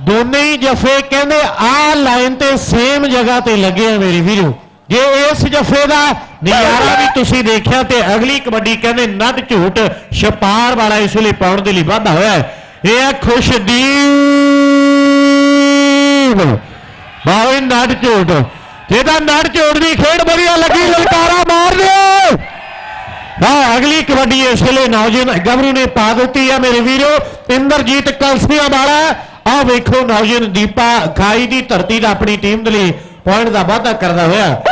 ਦੋਨੇ ਹੀ ਜਫੇ ਕਹਿੰਦੇ ਆ ਲਾਈਨ ਤੇ ਸੇਮ ਜਗ੍ਹਾ ਤੇ ਲੱਗੇ ਆ ਮੇਰੀ ਵੀਰੋ। ਜੇ ਇਸ ਜਫੇ ਦਾ ਨਜ਼ਾਰਾ ਵੀ ਤੁਸੀਂ ਦੇਖਿਆ ਤੇ ਅਗਲੀ ਕਬੱਡੀ ਕਹਿੰਦੇ ਨੱਦ ਝੂਟ ਛਪਾਰ ਵਾਲਾ ਇਸ ਲਈ ਪਾਉਣ ਦੇ ਲਈ ਵਾਧਾ ਹੋਇਆ ਹੈ। ਇਹ ਹੈ ਖੁਸ਼ਦੀਪ। ਬਾਵੇਂ ਨੱਟ ਝੂਟ ਜਿਹਦਾ ਨੱਟ ਝੂਟ ਦੀ ਖੇਡ ਵਧੀਆ ਲੱਗੀ, ਲਲਕਾਰਾ ਮਾਰ ਦਿਓ। ਹਾਂ ਅਗਲੀ ਕਬੱਡੀ ਇਸ ਵੇਲੇ ਨੌਜਵਾਨ ਗਬਰੂ ਨੇ ਪਾ ਦਿੱਤੀ ਹੈ ਮੇਰੇ ਵੀਰੋ। ਇੰਦਰਜੀਤ ਕਲਸੀਆਂ ਵਾਲਾ। ਆਹ ਵੇਖੋ ਨੌਜਵਾਨ ਦੀਪਾ ਖਾਈ ਦੀ ਧਰਤੀ ਦਾ ਆਪਣੀ ਟੀਮ ਦੇ ਲਈ ਪੁਆਇੰਟ ਦਾ ਵਾਅਦਾ ਕਰਦਾ ਹੋਇਆ।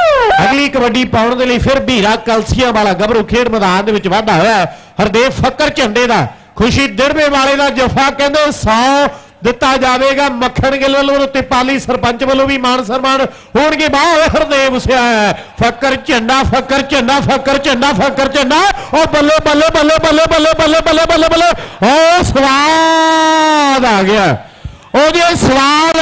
ਅਗਲੀ ਕਬੱਡੀ ਪਾਉਣ ਦੇ ਲਈ ਫਿਰ ਭੀਰਾ ਕਲਸੀਆਂ ਵਾਲਾ ਗਬਰੂ ਖੇਡ ਮੈਦਾਨ ਦੇ ਵਿੱਚ ਵਾਧਾ ਹੋਇਆ। ਹਰਦੇਵ ਫੱਕਰ ਝੰਡੇ ਦਾ। ਖੁਸ਼ੀ ਦਿੜਵੇ ਵਾਲੇ ਦਾ ਜਫਾ ਕਹਿੰਦੇ 100 ਦਿੱਤਾ ਜਾਵੇਗਾ, ਮੱਖਣ ਗਿੱਲ ਵੱਲੋਂ ਤੇ ਪਾਲੀ, ਸਰਪੰਚ ਵੱਲੋਂ ਵੀ ਮਾਨ ਸਨਮਾਨ ਹੋਣਗੇ ਬਾਹ ਹਰਦੇਵ ਸਿਆ ਹੈ। ਫੱਕਰ ਝੰਡਾ ਫੱਕਰ ਝੰਡਾ ਫੱਕਰ ਝੰਡਾ ਫੱਕਰ ਝੰਡਾ ਉਹ ਬੱਲੇ ਬੱਲੇ ਬੱਲੇ ਬੱਲੇ ਬੱਲੇ ਬੱਲੇ ਬੱਲੇ ਬੱਲੇ ਬੱਲੇ ਉਹ ਸਵਾਦ ਆ ਗਿਆ। ਉਹ ਜੇ ਸਵਾਦ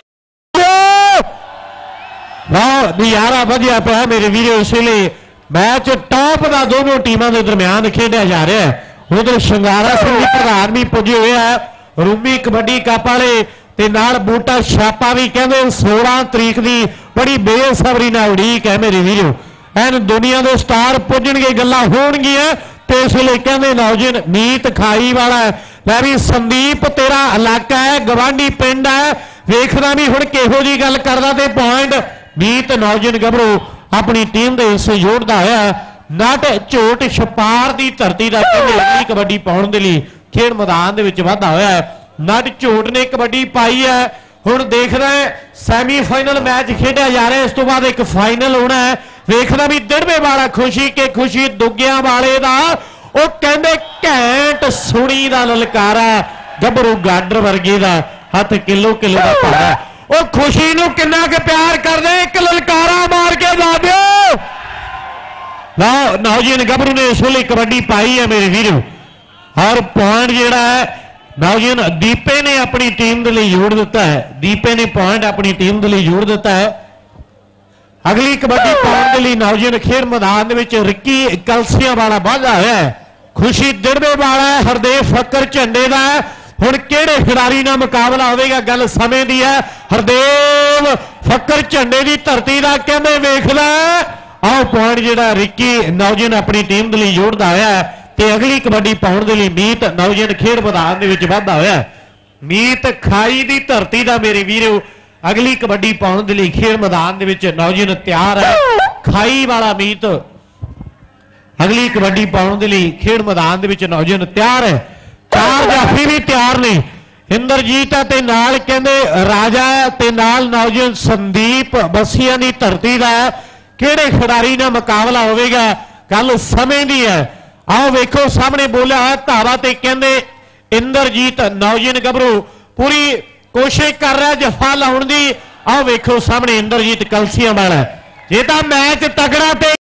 ਵਾਹ, ਨਜ਼ਾਰਾ ਵਧੀਆ ਪਿਆ ਮੇਰੇ ਵੀਰੋ, ਇਸ ਵੇਲੇ ਮੈਚ ਟੌਪ ਦਾ ਦੋਨੋਂ ਟੀਮਾਂ ਦੇ ਦਰਮਿਆਨ ਖੇਡਿਆ ਜਾ ਰਿਹਾ ਹੈ। ਉਧਰ ਸ਼ਿੰਗਾਰਾ ਸਿੰਘ ਜੀ ਪ੍ਰਧਾਨ ਵੀ ਪੁੱਜੇ ਹੋਏ ਆ ਰੂਮੀ ਕਬੱਡੀ ਕੱਪ ਵਾਲੇ ਤੇ ਨਾਲ ਬੂਟਾ ਛਾਪਾ ਵੀ ਕਹਿੰਦੇ 16 ਤਰੀਕ ਦੀ ਬੜੀ ਬੇਸਬਰੀ ਨਾਲ ਉਡੀਕ ਹੈ ਮੇਰੇ ਵੀਰੋ। ਐਨ ਦੁਨੀਆ ਦੇ ਸਟਾਰ ਪੁੱਜਣਗੇ ਗੱਲਾਂ ਹੋਣਗੀਆਂ ਤੇ ਇਸ ਵੇਲੇ ਕਹਿੰਦੇ ਨੌਜਵਾਨ ਮੀਤ ਖਾਈ ਵਾਲਾ। ਲੈ ਵੀ ਸੰਦੀਪ ਤੇਰਾ ਇਲਾਕਾ ਹੈ ਗਵਾਂਢੀ ਪਿੰਡ ਹੈ। ਵੇਖਦਾ ਵੀ ਹੁਣ ਕਿਹੋ ਜੀ ਗੱਲ ਕਰਦਾ ਤੇ ਪੁਆਇੰਟ ਮੀਤ ਨੌਜਵਾਨ ਗੱਭਰੂ ਆਪਣੀ ਟੀਮ ਦੇ ਹਿੱਸੇ ਜੋੜਦਾ ਹੋਇਆ। ਨਟ ਝੋਟ ਛਪਾਰ ਦੀ ਧਰਤੀ ਦਾ ਅਗਲੀ ਕਬੱਡੀ ਪਾਉਣ ਦੇ ਲਈ ਖੇਡ ਮੈਦਾਨ ਦੇ ਵਿੱਚ ਵਾਧਾ ਹੋਇਆ ਹੈ। ਨਟ ਝੋਟ ਨੇ ਕਬੱਡੀ ਪਾਈ ਹੈ। ਹੁਣ ਦੇਖਦਾ ਹੈ ਸੈਮੀਫਾਈਨਲ ਮੈਚ ਖੇਡਿਆ ਜਾ ਰਿਹਾ ਇਸ ਤੋਂ ਬਾਅਦ ਇੱਕ ਫਾਈਨਲ ਹੋਣਾ ਹੈ। ਵੇਖਦਾ ਵੀ ਦਿੜਵੇ ਵਾਲਾ ਖੁਸ਼ੀ ਕੇ ਖੁਸ਼ੀ ਦੁੱਗਿਆਂ ਵਾਲੇ ਦਾ। ਉਹ ਕਹਿੰਦੇ ਘੈਂਟ ਸੁਣੀ ਦਾ ਲਲਕਾਰਾ ਗੱਭਰੂ ਗਾਡਰ ਵਰਗੇ ਦਾ। ਹੱਥ ਕਿਲੋ ਕਿਲੋ ਦਾ ਭਾਰਾ ਉਹ ਖੁਸ਼ੀ ਨੂੰ ਕਿੰਨਾ ਕੁ ਪਿਆਰ ਕਰਦੇ? ਇੱਕ ਲਲਕਾਰਾ ਮਾਰ ਕੇ ਦੱਸ ਦਿਓ। ਲਓ ਨੌਜਵਾਨ ਗੱਭਰੂ ਨੇ ਇਸ ਵੇਲੇ ਕਬੱਡੀ ਪਾਈ ਹੈ ਮੇਰੇ ਵੀਰੋ। ਔਰ ਪੁਆਇੰਟ ਜਿਹੜਾ ਹੈ ਨੌਜਵਾਨ ਦੀਪੇ ਨੇ ਆਪਣੀ ਟੀਮ ਦੇ ਲਈ ਜੋੜ ਦਿੱਤਾ ਹੈ। ਦੀਪੇ ਨੇ ਪੁਆਇੰਟ ਆਪਣੀ ਟੀਮ ਦੇ ਲਈ ਜੋੜ ਦਿੱਤਾ ਹੈ। ਅਗਲੀ ਕਬੱਡੀ ਪਾਉਣ ਦੇ ਲਈ ਨੌਜਵਾਨ ਖੇਡ ਮੈਦਾਨ ਦੇ ਵਿੱਚ ਰਿੱਕੀ ਕਲਸੀਆਂ ਵਾਲਾ ਵਾਧਾ ਹੋਇਆ ਹੈ। ਖੁਸ਼ੀ ਦਿੜਵੇ ਵਾਲਾ ਹੈ, ਹਰਦੇਵ ਫੱਕਰ ਝੰਡੇ ਦਾ ਹੁਣ ਕਿਹੜੇ ਖਿਡਾਰੀ ਨਾਲ ਮੁਕਾਬਲਾ ਹੋਵੇਗਾ ਗੱਲ ਸਮੇਂ ਦੀ ਹੈ। ਹਰਦੇਵ ਫੱਕਰ ਝੰਡੇ ਦੀ ਧਰਤੀ ਦਾ ਕਹਿੰਦੇ ਵੇਖਦਾ ਆਹ ਪੁਆਇੰਟ ਜਿਹੜਾ ਰਿੱਕੀ ਨੌਜਵਾਨ ਆਪਣੀ ਟੀਮ ਦੇ ਲਈ ਜੋੜਦਾ ਹੋਇਆ ਹੈ ਤੇ ਅਗਲੀ ਕਬੱਡੀ ਪਾਉਣ ਦੇ ਲਈ ਮੀਤ ਨੌਜਵਾਨ ਖੇਡ ਮੈਦਾਨ ਦੇ ਵਿੱਚ ਵਾਧਾ ਹੋਇਆ ਹੈ। ਮੀਤ ਖਾਈ ਦੀ ਧਰਤੀ ਦਾ ਮੇਰੇ ਵੀਰੋ, ਅਗਲੀ ਕਬੱਡੀ ਪਾਉਣ ਦੇ ਲਈ ਖੇਡ ਮੈਦਾਨ ਦੇ ਵਿੱਚ ਨੌਜਵਾਨ ਤਿਆਰ ਹੈ ਖਾਈ ਵਾਲਾ ਮੀਤ ਅਗਲੀ ਕਬੱਡੀ ਪਾਉਣ ਦੇ ਲਈ ਖੇਡ ਮੈਦਾਨ ਦੇ ਵਿੱਚ ਨੌਜਵਾਨ ਤਿਆਰ ਹੈ ਚਾਰ ਜਾਫੀ ਵੀ ਤਿਆਰ ਨੇ ਇੰਦਰਜੀਤ ਹੈ ਤੇ ਨਾਲ ਕਹਿੰਦੇ ਰਾਜਾ ਹੈ ਤੇ ਨਾਲ ਨੌਜਵਾਨ ਸੰਦੀਪ ਬਸੀਆਂ ਦੀ ਧਰਤੀ ਦਾ ਹੈ। ਕਿਹੜੇ ਖਿਡਾਰੀ ਨਾਲ ਮੁਕਾਬਲਾ ਹੋਵੇਗਾ? ਗੱਲ ਸਮੇਂ ਦੀ ਹੈ। ਆਓ ਵੇਖੋ, ਸਾਹਮਣੇ ਬੋਲਿਆ ਹੋਇਆ ਧਾਵਾ ਤੇ ਕਹਿੰਦੇ, ਇੰਦਰਜੀਤ ਨੌਜਵਾਨ ਗੱਭਰੂ, ਪੂਰੀ ਕੋਸ਼ਿਸ਼ ਕਰ ਰਿਹਾ ਜਫਾ ਲਾਉਣ ਦੀ। ਆਓ ਵੇਖੋ, ਸਾਹਮਣੇ ਇੰਦਰਜੀਤ ਕਲਸੀਆਂ ਵਾਲਾ। ਜੇ ਤਾਂ ਮੈਚ ਤਗੜਾ ਤੇ